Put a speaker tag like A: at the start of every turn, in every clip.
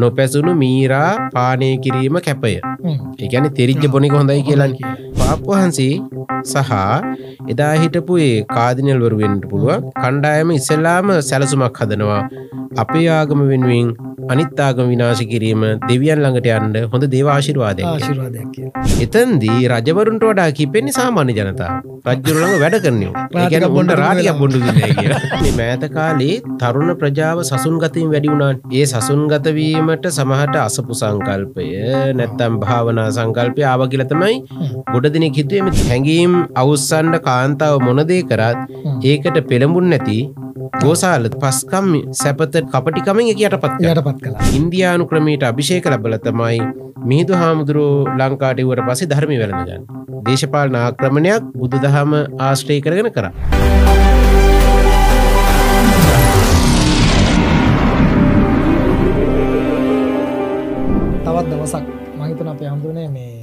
A: නොපැසුණු මීරා පානය කිරීම කැපය. එකැන තෙරිච්ජ බොනික හොඳයි කියලන්. පාප්වහන්සේ සහ එදා හිටපු ඒ කාදිනල්වරුවෙන්ට පුළුව කණ්ඩායම ඉස්සෙල්ලාම සැලසුමක් හදනවා. අපේ ආගම වෙනුවෙන් අනිත්තාගම විනාශ කිරීම දෙවියන් ළඟට යන්න හොඳ දේවාශිර්වාදය. එතන්දී රජවරුන්ට වඩා කිපෙන්නේ සාමාන්‍ය ජනතා රජ්ජුරළඟ වැඩ කරනව ගැන බොන්ඩ රාටිය බොඩු මෑත කාලේ තරුණ ප්‍රජාව සසුන් ගතයෙන් වැඩි වුණාන් ඒ සසුන් ගතවීමට සමහට අසපු සංකල්පය නැත්තම් භාවනා සංකල්පය ආව කියල තමයි ගොඩ දෙනෙක් හිතුවම හැඟීම් අවුස්සන්ඩ කාන්තාව මොනදේ කරත් ඒකට පෙළඹුන් නැති ගෝසාල පස්කම් සැපත කපටිකමින් එකට පත්
B: යටපත් කලා
A: ඉන්දයානු ක්‍රමීට අභිෂේක ලබල තමයි මිහිදු හාමුදුරුව ලංකාටවුවට පසේ ධර්මි වැළඳගන්න. දේශපාල නාක්‍රමණයක් බුදු දහම ආශ්‍රය කරගෙන කර.
B: තවත් දවසක් මහිතන අප හඳුනේ මේ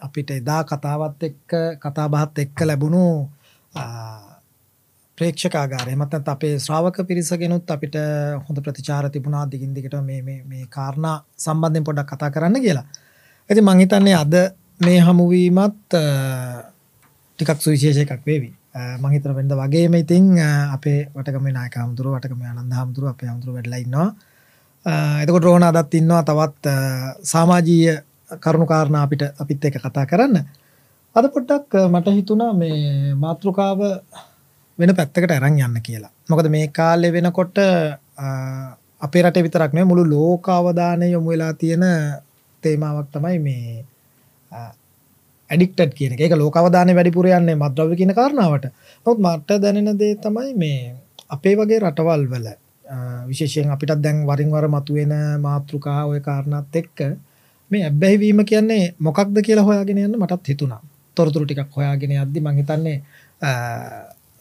B: අපිට එදා කතාවත් එක්ක කතාබහත් එක්ක ලැබුණු ප්‍රේක්ෂකාගාරය මතත් අපේ ශ්‍රාවක පිරිසගෙනුත් අපිට හොඳ ප්‍රතිචාර තිබුණා දිගින්දිකට මේ කාරණා සම්බන්ධයෙන් පොඩක් කතා කරන්න කියලා. ඇති මංහිතන්නේ අද මේ හමුවීමත් ටිකක් සුවිශේෂ එකක් වේවි. මහිතර වෙන්ද වගේම ඉතින් අපේ වටකම නායක හමුදුරුව වටකම අනන්ද හමුදුරුව අප හමුදුරුව වැඩලයින්නවා එතකොට රෝහණ අදත් ඉන්නවා තවත් සාමාජීය කරුණු කාරණ අපිට අපිත් එක කතා කරන්න. අද පොඩ්ඩක් මට හිතුණා මේ මාතෘකාව වෙන පැත්තකට ඇරං යන්න කියලා. මොකද මේ කාලෙ වෙනකොට අපේ රට විතරක්නේ මුළු ලෝකාවධානය යොමු වෙලා තියෙන තේමාවක් තමයි මේ ඇඩික්ටඩ් කියන එක. ලෝකවධානය වැඩිපුර යන්නේ මද්‍රව්‍ය කියන කාරණාවට. නොත් මට දැනෙන දේ තමයි මේ අපේ වගේ රටවල් වල විශේෂයෙන් අපිටත් දැන් වරින් වර මතුවෙන මාතෘකා ඔය කාරණත් එක්ක මේ ඇබ්බැහිවීම කියන්නේ මොකක්ද කියලා හොයාගෙන යන්න මටත් හිතුණා. තොරතුරු ටිකක් හොයාගෙන යද්දි මං හිතන්නේ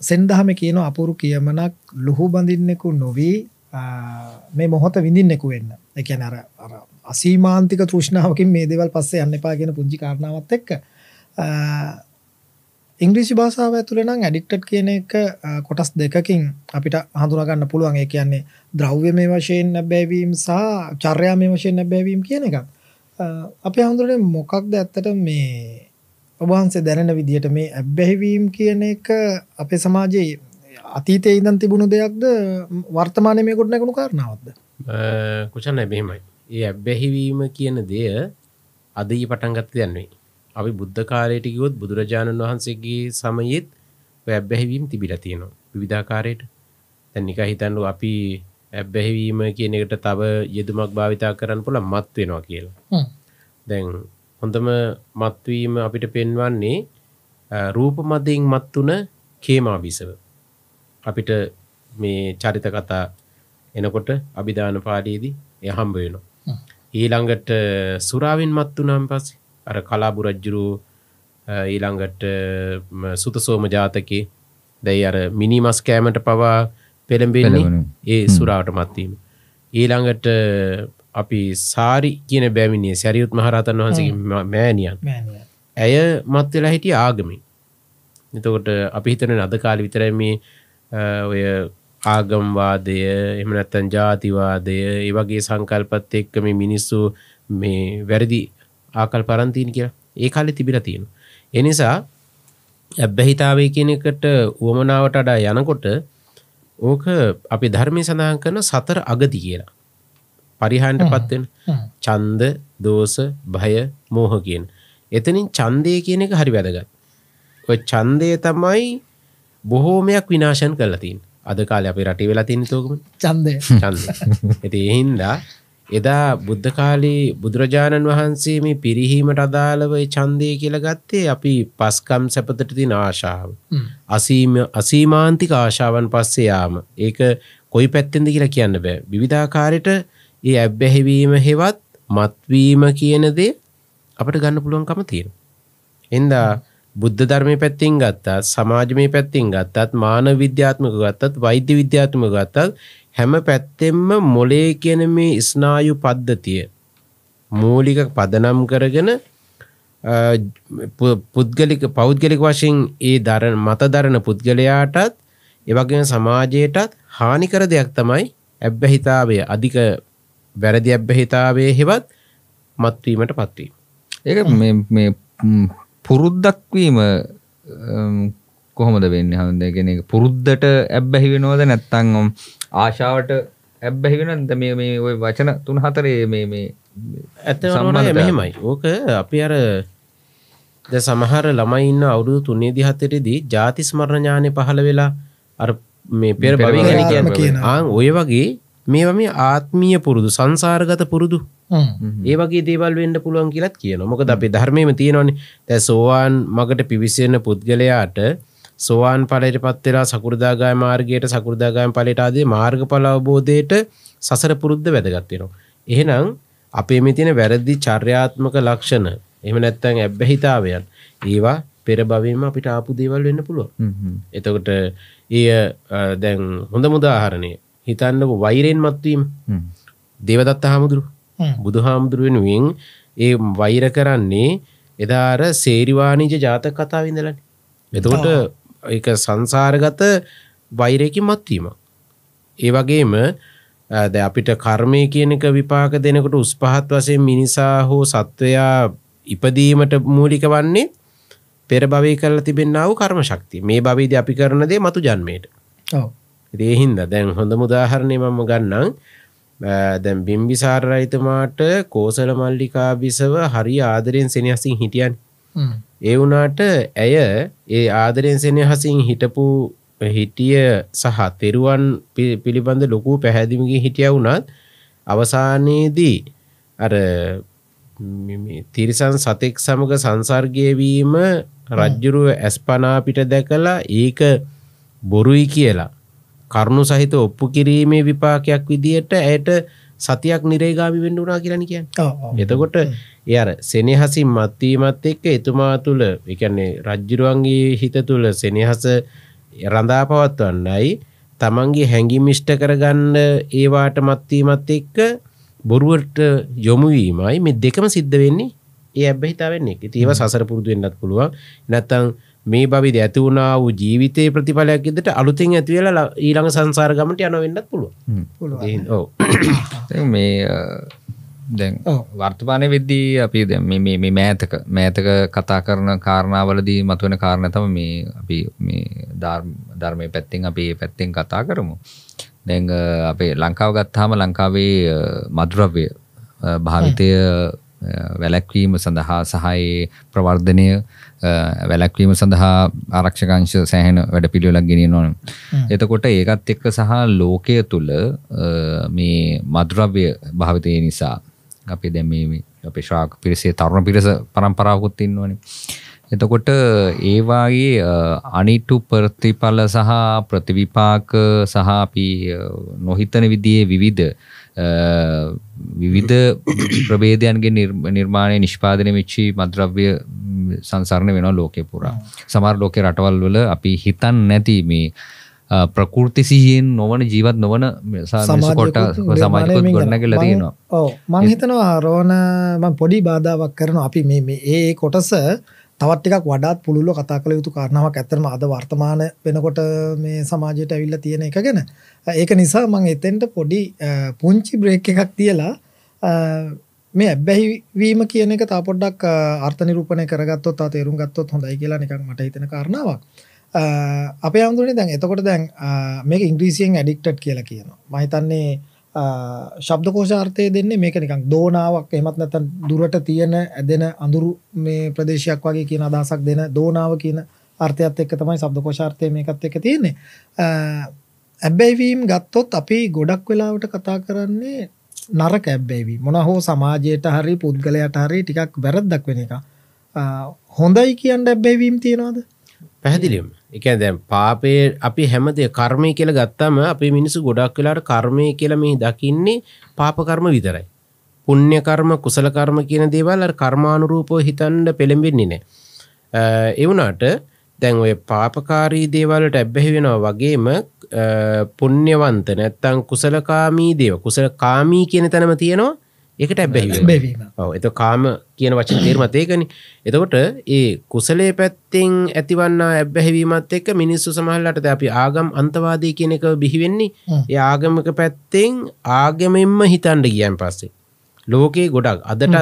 B: සෙන්දහම කියන අපුරු කියමනක් ලුහු බඳින්නෙකු නොවී මේ මොහොත විඳින්නෙකු වෙන්න. එකන අර අසීමාන්තික තෘෂ්ණාවකින් මේ දෙවල් පස්සේ යන්න එපා කියෙන පුංචි කාරණාවත් එක්ක. ඉංග්‍රීසි භාසාාව ඇතුළ නම් ඇඩික්ටඩ් කියන එක කොටස් දෙකකින් අපිට හඳුනගන්න පුළුවන්. ඒ කියන්නේ ද්‍රව්‍ය මේ වශයෙන් නැබැවීම් සහ චර්යා මේ වශයෙන් නැබැවීම් කියන එක අප හඳුරන මොකක්ද ඇත්තට මේ ඔබහන්සේ දැනෙන විදිහට මේ ඇබ්බැහිවීම් කියන එක අපේ සමාජයේ අතීතය ඉදන් තිබුණු දෙයක්ද? වර්තමානය මේ ගොඩ නැගුණු කාරණාවත්ද
A: කුචන්න ඇබෙහිමයි ඒ ඇබ්බැහිවීම කියන දෙය අදී පටන්ගත්ත යන්නේ අපි බුද්ධ කාරයට කිවොත් බුදුරජාණන් වහන්සේගේ සමයෙත් ඇබ්බැහිවීම් තිබිල තියෙනවා. විවිධාකාරයට. තැනික හිතන්නු අපි ඇබ්බැහිවීම කියන එකට තව යෙදුමක් භාවිතා කරන්න පුළ මත් වෙනවා කියලා. දැන් හොඳම මත්වීම අපිට පෙන්වන්නේ රූප මදයෙන් මත්වන කේමා බිසව අපිට මේ චරිත කතා එනකොට අභිධාන පාඩයේදී යහම්බ වෙනවා. ඊළඟට සුරාවෙන් මත්තු නම් පස්සේ අර කලාබු රජ්ජුරු ඊළඟට සුත සෝම ජාතකේ. දැයි අර මිනිමස් කෑමට පවා පෙළඹෙන්නේ ඒ සුරාවට මත්වීම. ඊළඟට අපි සාරි කියන බැමිණිය සැරියුත් මහරතන් වහන්සේ මෑනියන් ඇය මත් වෙලා හිටිය ආගමින්. එතකොට අපි හිතන අද කාල විතරයි මේ ඔය ආගම්වාදය එමනැත්තන් ජාතිවාදය ඒ වගේ සංකල්පත් එක්ක මේ මිනිස්සු මේ වැරදි ආකල් පරන්තිීන් කිය ඒ කාලෙ තිබිල තියෙන. එනිසා ඇබ්බැහිතාවේ කියන එකට උවමනාවට අඩා යනකොට ඕක අපි ධර්මය සඳහන් කරන සතර අගති කියලා. පරිහන්ට පත්වෙන චන්ද දෝස භය මෝහ කියෙන්. එතනින් චන්දය කියන එක හරි වැදගත්. ඔය චන්දය තමයි බොහෝමයක් විනාශන් කරලතින් අද කාල අපි රටි වෙලා තින් තෝකම
B: චන්දය
A: චන්ද. ඇති එහින්දා එදා බුද්ධ කාලේ බුදුරජාණන් වහන්සේ මේ පිරිහීමට අදාළව චන්දය කියල ගත්තේ අපි පස්කම් සැපතට තින ආශාව. අසීම අසීමාන්තික ආශාවන් පස්සේ යාම ඒක කොයි පැත්තෙන්ද කියලා කියන්න බෑ විවිධාකාරයට ඒ ඇබ්බැහිවීම හෙවත් මත්වීම කියනදේ අපට ගන්න පුළුවන්කම තියෙන. එන්දා බුද්ධ ධර්මය පැත්තිෙන් ගත්තත් සමාජමය පැත්තිෙන් ගත්තත් මාන විද්‍යාත්මක ගත්තත් වෛද්‍ය විද්‍යාත්ම ගත්තත් හැම පැත්තෙම්ම මොලේ කියන මේ ස්නායු පද්ධතිය මූලික පදනම් කරගෙන පුද්ගලික පෞද්ගලික වශයෙන් ඒ දරන මත දරන පුද්ගලයාටත් එවගෙන සමාජයටත් හානිකර දෙයක් තමයි ඇබ්බැහිතාවය අධික වැරදි ඇබ්බහිතාවේ හෙවත් මත්වීමට පත්වී.
C: ඒක මේ- මේ ම්, පුරුද්දක්වීම කොහොමද වෙන්න? හඳගෙන පුරුද්ධට ඇබ්බැහි වෙනවද නැත්තං ආශාවට ඇබ්බැහි වෙන මේ මේ ඔය වචන තුන හතරේ මේ මේ
A: ඇත්තවන
C: සම්බන්ධතාවය.
A: මෙහෙමයි. ඕක අපි අර ද සමහර ළමයින්න අවුරුදු තුන්නේ දිහත්තරෙදී ජාති ස්මරණඥානය පහළ වෙලා අර මේ පෙර
C: පෙර
A: බවි ගැන
B: භවය
A: කියන. ආං ඔය වගේ මේව මේ ආත්මීය පුරුදු සංසාරගත පුරුදු. ඒ වගේ දේවල් වෙන්න පුළුවන් කියලත් කියන මොකද අපේ ධර්මයම තියෙනවනේ. දැ සෝවාන් මගට පිවිසෙන පුද්ගලයාට සෝවාන් පලයට පත්වෙලා සකෘදාගය මාර්ගයට සකෘදාගයන් පලටාදේ මාර්ග පල අවබෝධයට සසර පුරුද්ධ වැදගත්වෙනවා. එහෙනම් අපේ මෙ තියෙන වැරදි චර්යාත්මක ලක්ෂණ එම නැත්තන් ඇබ්බහිතාවයන් ඒවා පෙර භවීම අපිට ආපු දේවල් වෙන්න පුළුව. එතකොට ඒ දැන් හොඳ මුදාහරණය හිතන්නක වෛරයෙන් මත්වීම දේවදත්ත හාමුදුරු බුදු හාමුදුරුව වෙනුවෙන් ඒ වෛර කරන්නේ එදාර සේරිවානිජ ජාතක කතා විඳලන එතකොට එක සංසාරගත වෛරයකින් මත්වීම ඒ වගේම දැන් අපිට කර්මය කියන එක විපාක දෙනකොට උස් පහත් වශයෙන් මිනිසා හෝ සත්වයා ඉපදීමට මූලික වන්නේ පෙර භවය කරලා තිබෙන්නාව කර්ම ශක්තිය. මේ භවීද අපි කරන දේ මතු ජන්මයට. ඒහින්ද දැන් හොඳ මුදාහරණය මම ගන්නම්. දැන් බිම්බිසාර රයිතුමාට කෝසල මල්ලිකා බිසව හරි ආදරයෙන් සෙනහසින් හිටියන් ඒ වුනාට ඇය ඒ ආදරයෙන් සෙනහසින් හිටපු හිටිය සහ තෙරුවන් පි- පිළිබඳ ලොකු පැහැදිමිගේ හිටිය වුණත් අවසානයේදී අර මෙ- මේ තිරිසන් සතෙක් සමඟ සංසර්ගයවීම රජ්ජුරුව ඇස්පනාපිට දැකලා ඒක බොරුයි කියලා කරුණු සහිත ඔප්පු කිරීමේ විපාකයක් විදියට ඇයට සතියක් නිරේගාමි වෙන්න වුනා කියලන කියන්න. එතකොට එය අර සෙනෙහසින් මත්වීමත් එක්ක එතුමා තුළ එකන්නේ රජ්ජුරුවන්ගේ හිත තුළ සෙනෙහස රඳා පවත්වන්නයි තමන්ගේ හැඟිමිෂ්ට කරගන්න ඒවාට මත්වීමත් එක්ක බොරුවට යොමුවීමයි මේ දෙකම සිද්ධ වෙන්නේ. ඒ ඇබ හිතා වෙන්නේ ඒව සසර පුරුදු වෙන්නත් පුළුවන්. නැත්තං මේ බවිද ඇති වුණා වූ ජීවිතය ප්‍රතිඵලයක් ඉදට අලුතින් ඇතිවෙලා ඊළඟ සංසාර ගමට යන වෙන්නත් පුළුවන්. ඕ
C: දැන් මේ දැන්. වර්තමානය වෙද්දී අපි දැන් මේ- මේ මේ මෑතක මෑතක කතා කරන කාරණාවලදී මතුවෙන කාරණ තම මේ අපි මේ ධර්ම- ධර්මය පැත්තිෙන් අපි පැත්තෙන් කතා කරමු. දැන් අපේ ලංකාව ගත්තාම ලංකාවේ මදුරව්‍ය භාවිතය වැලැක්වීම සඳහා සහයේ ප්‍රවර්ධනය වැලැක්වීම සඳහා ආරක්ෂකංශ සෑහෙන වැඩ පිළිවෙලක් ගෙනිය නොන එතකොට ඒකත් එක්ක සහ ලෝකය අ, මේ මදුරව්‍ය භාවිතය නිසා අපි දැම අප ශ්‍රාක පිරිසේ තරුණ පිරිස පරම්පරාවකුත් ඉන්නවන. එතකොට ඒවාගේ අ, අනිටු ප්‍රතිඵල සහ ප්‍රතිවිපාක සහ අපි නොහිතන විදියේ විවිධ විවිධ ප්‍රබේදයන්ගේ නිර්- නිර්මාණය නිෂ්පාදනය වෙච්චි මද්‍රව්‍ය ම්, සංසරණ වෙන ලෝකය පුරා. සමර ලෝක රටවල් වල අපි හිතන් නැති මේ ප්‍රකෘති සිහියෙන් නොවන ජීවත් නොවන කොට සමාජකොත් ගොඩනැගලා තියෙනවා.
B: ඕ මං හිතනවා රෝණ පොඩි බාධාවක් කරන අපි මේ ඒ කොටස තවත් ටිකක් වඩාත් පුළුල්ල කතා කළ යුතු කාරණාවක් ඇතරම අද වර්තමාන වෙනකොට මේ සමාජයට ඇවිල්ල තියෙන එක ගැන. ඒක නිසා මං එතෙන්ට පොඩි අ, පුංචි බ්‍රේක් එකක් තියලා අ, මේ ඇබැහිවීම කියන එක තා පොඩ්ඩක් අ, අර්ථ නිරූපණය කරගත්තොත් තා තේරුම් ගත්තොත් හොඳයි කියලා නිකන් මට හිතෙන කාරණාවක්. අ, අපේ අමුදුරනේ දැන් එතකොට දැන් අ, මේක ඉංග්‍රීසියෙන් ඇඩික්ටඩ් කියලා කියනවා. මහිතන්නේ ශබ්දකෝෂාර්ථය දෙන්නේ මේක නිකං දෝනාවක් එමත් නැතන් දුරට තියෙන ඇදෙන අඳුරු මේ ප්‍රදේශයක් වගේ කියන අදහසක් දෙන දෝනාව කියන අර්ථයත් එක්ක තමයි ශබ්දකෝෂාර්ථය මේකත් එක තියෙන්නේ. ඇබැයිවීම් ගත්තොත් අපි ගොඩක් වෙලාවට කතා කරන්නේ නරක ඇබ්බැවී මොන හෝ සමාජයට හරි පුද්ගලයට හරි ටිකක් වැරද්දක් වෙන එක. අ, හොඳයි කියන්න ඇබ්බැවීම් තියෙනවාද?
A: පැහැදිලිම එක දැන් පාපය අපි හැමදේ කර්මය කියල ගත්තම අපි මිනිසු ගොඩක් වෙලාට කර්මය කියලම දකින්නේ පාපකර්ම විතරයි. පුුණ්‍ය කර්ම කුසල කර්ම කියන දේවල් අර කර්මානුරූපෝ හිතන්ඩ පෙළඹෙන්නේ නෑ. එවුනාට දැන් ඔය පාපකාරී දේවල්ට ඇබ්බැහි වෙනවා වගේම පුුණ්‍යවන්ත නැත්තං කුසලකාමී දේව කුසල කාමී කියන තැනම තියෙනවා ඒකට ඇබැහි
B: බැවීම
A: ඔව එත කාම කියන වචන තේරමත් ඒකන. එතකොට ඒ කුසලේ පැත්තෙන් ඇතිවන්න ඇබැහැවීමත් එක්ක මිනිස්සු සමහල්ලට අපි ආගම් අන්තවාදී කියන එක බිහිවෙන්නේ. ඒ ආගමක පැත්තෙන් ආගමෙන්ම හිතන්ඩ ගියන් පස්සේ. ලෝකයේ ගොඩක්. අදට.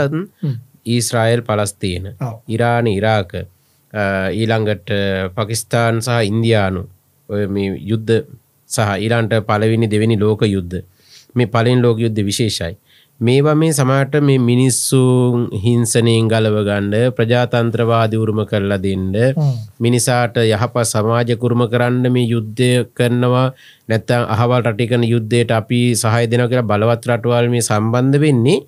A: ඊස්රායල් පලස්තියන. ඉරාණ ඉරාක ඊළඟට පකිස්ථාන් සහ ඉන්දයානු. ඔය මේ යුද්ධ සහ ඊලාන්ට පලවෙනි දෙවෙනි ලෝක යුද්ධ. මේ පලින් ලෝක යුද්ධ විශේෂයි මේවා මේ සමට මේ මිනිස්සුන් හිංසනයෙන් ගලව ගණ්ඩ ප්‍රජාතන්ත්‍රවාදී උරුම කරලා දෙන්න. මිනිසාට යහපත් සමාජ කුරුම කරන්න මේ යුද්ධය කරනවා නැත්තම් අහවල් රටිකන යුද්ධයට අපි සහය දෙන කියලා බලවත් රටවල් මේ සම්බන්ධ වෙන්නේ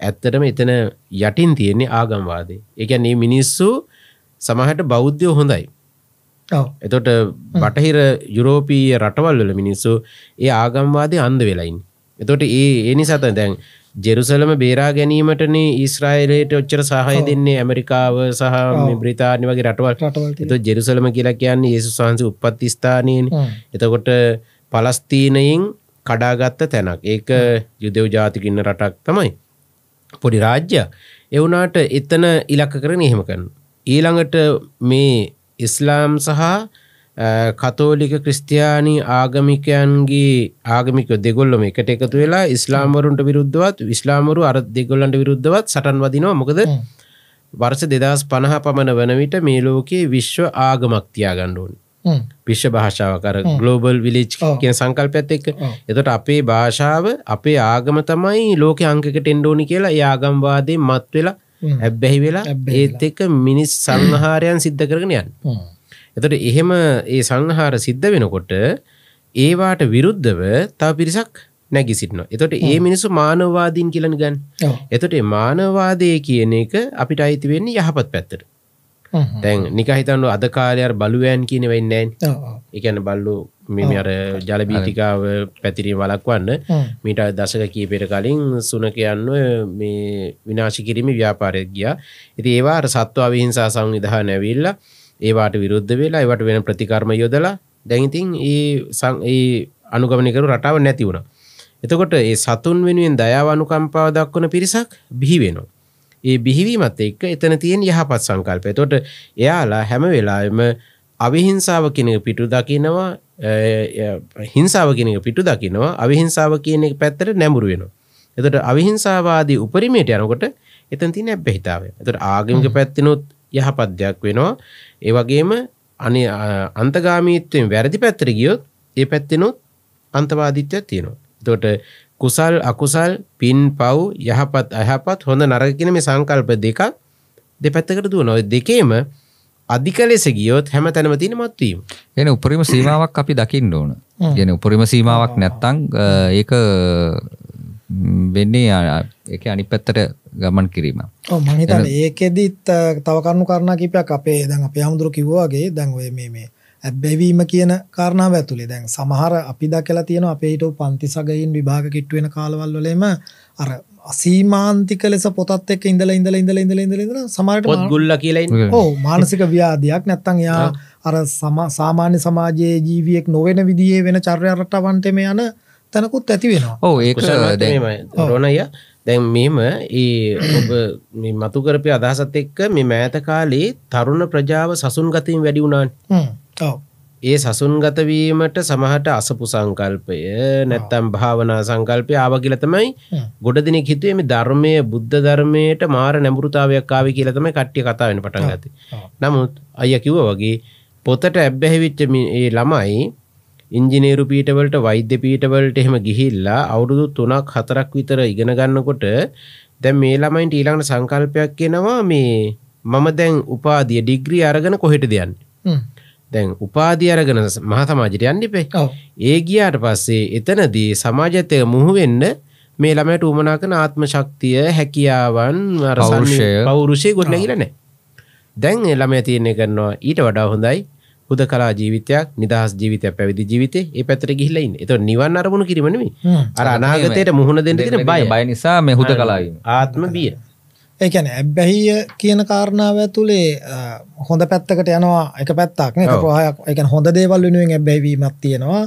A: ඇත්තටම එතන යටින් තියෙන්නේ ආගම්වාදේ එකන්නේ මිනිස්සු සමහට බෞද්ධයෝ හොඳයි
B: ඔව්.
A: එතොට බටහිර යුරෝපීය රටවල් වල මිනිස්සු ඒ ආගම්වාදය අන්ද වෙලයින් එතොට ඒ එනි සත දැන් ජෙරුසලම බේරා ගැනීමටන ඊස්රායිලයට ඔච්චර සහය දෙන්නේ ඇමරිකාව සහ බ්‍රතාානය වගේ රටවල්. එත ජෙරුසලම කියලා කියන්නේ ඒසු වහන්ස උපත්තිස්ථානයෙන්
B: හ්ම්.
A: එතකොට පලස්තීනයෙන් කඩාගත්ත තැනක්. ඒක යුදෙව් ජාතිකන්න රටක් තමයි. පොඩි රාජ්‍ය එවුනාට එතන ඉලක්ක කරන එහෙම කරන්න ඊළඟට මේ ඉස්ලාම් සහ කතෝලික ක්‍රස්තියානි ආගමිකයන්ගේ ආගමික දෙගොල්ලොම එකට එකතු වෙලා ඉස්ලාම්වරුන්ට විරුද්ධවත් විස්ලාමරු අර දෙගොල්ලන්ට විරුද්ධවත් සටන් වදිනවා මොකද. වර්ස දෙදස් පණහ පමණ වන විට මේ ලෝකයේ විශ්ව ආගමක්තියා ගණ්ඩුවන්
B: හ්ම්.
A: විශ්ව භාෂාව කර ගලෝබල් විලිච්
B: ඔව්.
A: කියන සංකල්පඇත් එක්ක. එතට අපේ භාෂාව අපේ ආගම තමයි ලෝක අංකකට එන්ඩෝනි කියලා ඒ ආගම්වාදය මත් වෙලා
B: හ්ම්.
A: ඇබ්බැහි වෙලා ඒත් එක්ක මිනිස් සංහාරයන් සිද්ධ කරගෙන යන්න. එතට එහෙම ඒ සංහාර සිද්ධ වෙනකොට ඒවාට විරුද්ධව තව පිරිසක් නැගි සිටිනවා එතොට ඒ මිනිසු මානවාදීන් කියලන
B: ඔව්.
A: එතොට මානවාදය කියන එක අපිට අයිති වෙන්නේ යහපත් පැත්තට
B: හ්ම්.
A: තැන් නිකහිතන්නු අද කාලයර බලුවෑන් කියන වෙන්නෑන්. එකන බල්ලු මෙම අර ජලබීතිකාව පැතිරීම වලක්වන්න. මීට දශක කීපෙට කලින් සුනකයන්න මේ විනාශි කිරීම ව්‍යාපාරයක් ගියා ඉති ඒවා අර සත්ව අවිහිංසා සංවිධා නැවිල්ල ඒවාට විරුද්ධ වෙලා ඒවට වෙන ප්‍රතිකර්ම යොදලා දැඟිතින් ඒ අනුගමනකරු රටාව නැති වුණ. එතකොට ඒ සතුන් වෙනුවෙන් දයාව අනුකම්පාව දක්වන පිරිසක් බිහි වෙනවා. ඒ බිහිවීමත් එක්ක එතන තියෙන යහපත් සංකල්පය. තොට එයාලා හැම වෙලාම අවිහිංසාව කෙනෙක පිටු දකිනවා හිංසාව කෙනෙක පිටු දකිනවා අවිහිංසාව කියන එක පැත්තට නැමුරු වෙනවා. එතට අවිහිංසාවාදී උපරිමයට යනකොට එතන් තින ඇබ්බහිතාව එතට ආගමික පැත්තිනුත් යහපත් දෙයක් වෙනවා ඒවගේම අනි අන්තගාමීත්වයෙන් වැරදි පැත්තර ගියොත් ඒ පැත්තෙනුත් අන්තවාදිත්‍යයක් තියෙනවා. තොට කුසල් අකුසල් පින් පව් යහපත් අයහපත් හොඳ නරගෙන මේ සංකල්ප දෙකක් දෙපැත්තකට දුව නොයි දෙකේම අධික ලෙස ගියොත් හැම තැනම තින මත්වීම.
C: එන උපරිම සීමාවක් අපි දකින්න ඕන. ගෙන උපරිම සීමාවක් නැත්තං ඒක වෙන්නේ එක අනි පැත්තට ගමන් කිරීම.
B: ඔව් මං හිතන්නේ ඒකෙදිත් තව කරුණු කාරණා කිහිපයක් අපේ දැන් අපේ හැමදෙරු කිව්වා වගේ දැන් ඔය මේ මේ ඇබ්බැවීම කියන කාරණාව ඇතුලේ. දැන් සමහර අපි දැකලා තියෙනවා අපේ හිටපු පන්ති සගයින් විභාග කිට්ටු වෙන කාලවල වලෙම අර අසීමාන්තික ලෙස පොතත් එක්ක ඉඳලා ඉඳලා ඉඳලා ඉඳලා ඉඳලා ඉඳලා සමහරට
A: පොත්
B: මා-
A: ගුල්ල කියලයි
B: ඔව්. මානසික ව්‍යාධියක්. නැත්තම් එයා අර සම- සාමාන්‍ය සමාජයේ ජීවියෙක් නොවන විදිහේ වෙන චර්යා රටාවන්ටම යන තැනකුත් ඇති වෙනවා.
C: ඕ ඒක දැන්
A: රෝණය දැන් මෙම ඒ ඔබ මේ මතු කරපය අදහසත් එක්ක මේ මෑත කාලේ තරුණ ප්‍රජාව සසුන් ගතයෙන් වැඩි වුණාන්
B: හ්ම්. ඔව්.
A: ඒ සසුන්ගතවීමට සමහට අසපු සංකල්පය නැත්තම් භාවනා සංකල්පය ආව කියල තමයි
B: හ්ම්.
A: ගොඩ දෙනෙ හිතුවේ මේ ධර්මය බුද්ධ ධර්මයට මාර නැඹුරුතාවයක් ආව කියල තමයි කට්ටිය කතාවෙන පටන් ගත. නමුත් අය කිව්ව වගේ පොතට ඇබ්බැහිවිච්ච මේ- ඒ ළමයි ඉංජිනේරු පීටවලට වෛද්‍ය පීටවලට එහෙම ගිහිල්ලා අවුරුදු තුනක් හතරක් විතර ඉගෙන ගන්නකොට දැන් මේ ළමයින්ට ඊළඟට සංකල්පයක් එනවා මේ මම දැන් උපාදිය ඩිග්‍රී අරගෙන කොහෙට දෙයන්න
B: හ්ම්.
A: දැන් උපාධිය අරගෙන මහතමාජට යන්න එපේ
B: ඔව්.
A: ඒ ගියාට පස්සේ එතනදී සමාජතය මුහුවෙන්න මේ ළමයට උමනා කන ආත්ම ශක්තිය හැකියාවන් අර
C: පෞරුෂය.
A: පෞරුෂය ගොඩ නැගිලනෑ දැන් ළමය තියන්නේ කරනවා ඊට වඩා හොඳයි හුද කලා ජීවිතයක් නිදහස් ජීවිතයක් පැවිදි ජීවිතය ඒ පැතර ගිහිලයින් එත නිවන් අරමුණු කිරීමනමි
B: හ්ම්.
A: අර අනාගතයට මුහුණ දෙන්න තින බය.
C: බය නිසා මෙහුද කලාවීම
A: ආත්ම බිය.
B: ඒ කියන්නේ ඇබ්බැහිය කියන කාරණාව ඇතුලේ හොඳ පැත්තකට යනවා එක පැත්තක් නේ
A: ඔව්.
B: ප්‍රවාහයක් ඒ කියන්නේ හොඳ දේවල් වෙනුවෙන් ඇබ්බැහිවීමක් තියෙනවා.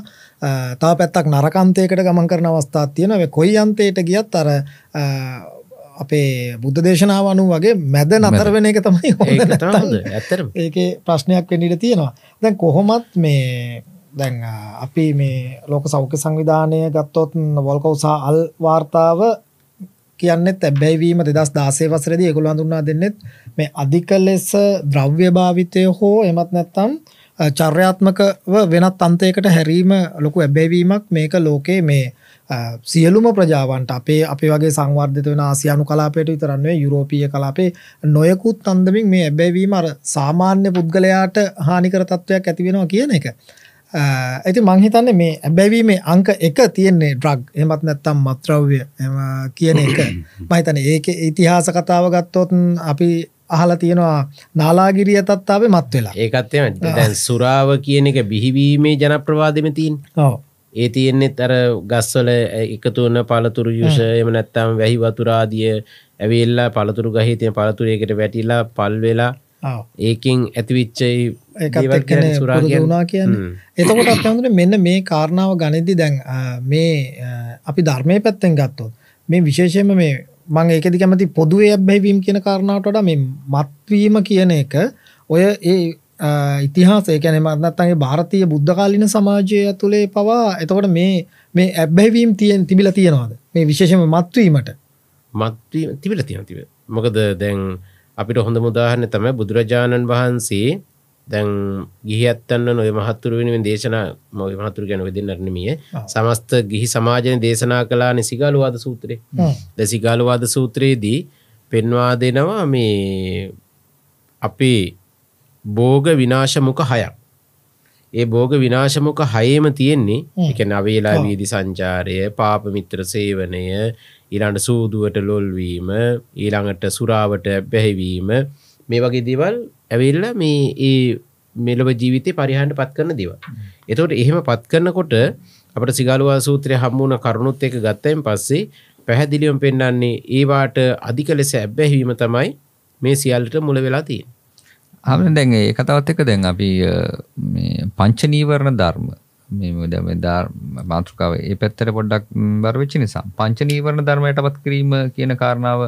B: තා පැත්තක් නරකන්තයකට ගමන් කරන අවස්ථාත් තියෙන කොයි අන්තයට ගියත් අර අපේ බුද්ධ දේශනාව අනු වගේ මැද නතර වෙන එක තමයි හොඳ
A: ඒක
B: ප්‍රශ්නයක් වෙන්නට තියෙනවා. දැන් කොහොමත් මේ දැන් අපි මේ ලෝක සෞඛ්‍ය සංවිධානය ගත්තොත් වොල්කවසා අල් වාර්තාව කියන්නෙත් ඇබැයිවීම දෙදස් දාසේ වසරද ඒගොල හඳුන්නා දෙන්නෙත් මේ අධික ලෙස ද්‍රව්‍ය භාවිතය හෝ එමත් නැත්තම් චර්යාත්මකව වෙනත් අන්තයකට හැරීම ලොකු ඇබැවීමක් මේක ලෝකේ මේ සියලුම ප්‍රජාවන්ට අපේ අපි වගේ සංවර්ධත වෙන ආසියානු කලාපයට විතරන්නේ යුරෝපීය කලාපේ නොයකුත් අන්දමින් මේ ඇබැවීම අර සාමාන්‍ය පුද්ගලයාට හානිකර තත්ත්වයක් ඇතිවෙනවා කියන එක. ඇති මංහිතන්න මේ ඇබැවීමේ අංක එක තියෙන්නේ ඩ්‍රග් එමත් නැත්තම් මත්‍රව්‍ය කියන එක. මහිතන ඒක ඉතිහාස කතාව ගත්තොත් අපි අහලා තියෙනවා නාලාගිරිය තත්තාවේ මත් වෙලා.
A: ඒකත් එම දැන් සුරාව කියන එක බිහිවීමේ ජනප්‍රවාදම තින්
B: ඔව්
A: ඒ තියෙන්නෙත් අර ගස්වල එකතු වන පළතුරු යුෂ එම නැත්තම් වැහි වතුරාදිය ඇවිල්ලා පළතුරු ගහහි තිය පළතුරයකට වැටිලා පල් වෙලා
B: ඔව්
A: ඒකින් ඇතිවිච්චයි
B: වුණා කියන්නේ. එතකොට අපහඳුන මෙන්න මේ කාරණාව ගනිද්දි දැන් මේ අපි ධර්මය පැත්තෙන් ගත්තොත් මේ විශේෂයෙන්ම මේ මං ඒකදි කැමති පොදුවේ අබ්බැහිවීම් කියන කාරණාවට මේ මත්වීම කියන එක ඔය ඒ ඉතිහාසය කැනෙ මත්නත්තන්ගේ භාරතය බුද්ධකාලින සමාජය ඇතුළේ පවා එතකොට මේ මේ ඇබ්බැවීම් තියෙන් තිබිල තියෙනවාද? මේ විශේෂම මත්වීමට
A: මත්වී තිබිල තියෙන තිබ මොකද දැන් අපිට හොඳ මුදාහරන්න තම බුදුරජාණන් වහන්සේ දැන් ගිහත්තන්න නොය මහත්තුර වෙනුවෙන් දේශනා මොය මහතුර ගැන වෙදන්නරනමිය සමස්ත ගිහි සමාජන දේශනා කලා නිසිගාලුවාද සූත්‍රයේ. දැසිගාලුවාද සූත්‍රයේදී පෙන්වා දෙනවා මේ අපේ බෝග විනාශමුක හයක් ඒ බෝග විනාශමුක හයේම තියෙන්නේ. එක නවේලා. වීදි සංචාරය පාපමිත්‍ර සේවනය ඊළඟට සූදුවට ලොල්වීම ඊළඟට සුරාවට බැහැවීම මේ වගේ දේවල් ඇවිල්ල මේ ඒ මෙලොව ජීවිතය පරිහන්ට පත් කරන දේව. එතකොට එහෙම පත් කරනකොට අපට සිගලවා සූත්‍රය හම්මුණ කරුණුත් එක ගත්තයෙන් පස්සේ පැහැදිලියම් පෙන්න්නන්නේ ඒවාට අධික ලෙස ඇබ්බැහීම තමයි මේ සියල්ලට මුල වෙලා තිය.
C: හම දැන් ඒ කතාවත් එක දැන් අපි අ, මේ පංචනීවරණ ධර්ම මේ දැම මාතෘකාව ඒ පැත්තර පොඩ්ඩක් ම්, බර වෙච්ච නිසා. පංචනීවරණ ධර්මයට පත් කිරීම කියන කාරණාව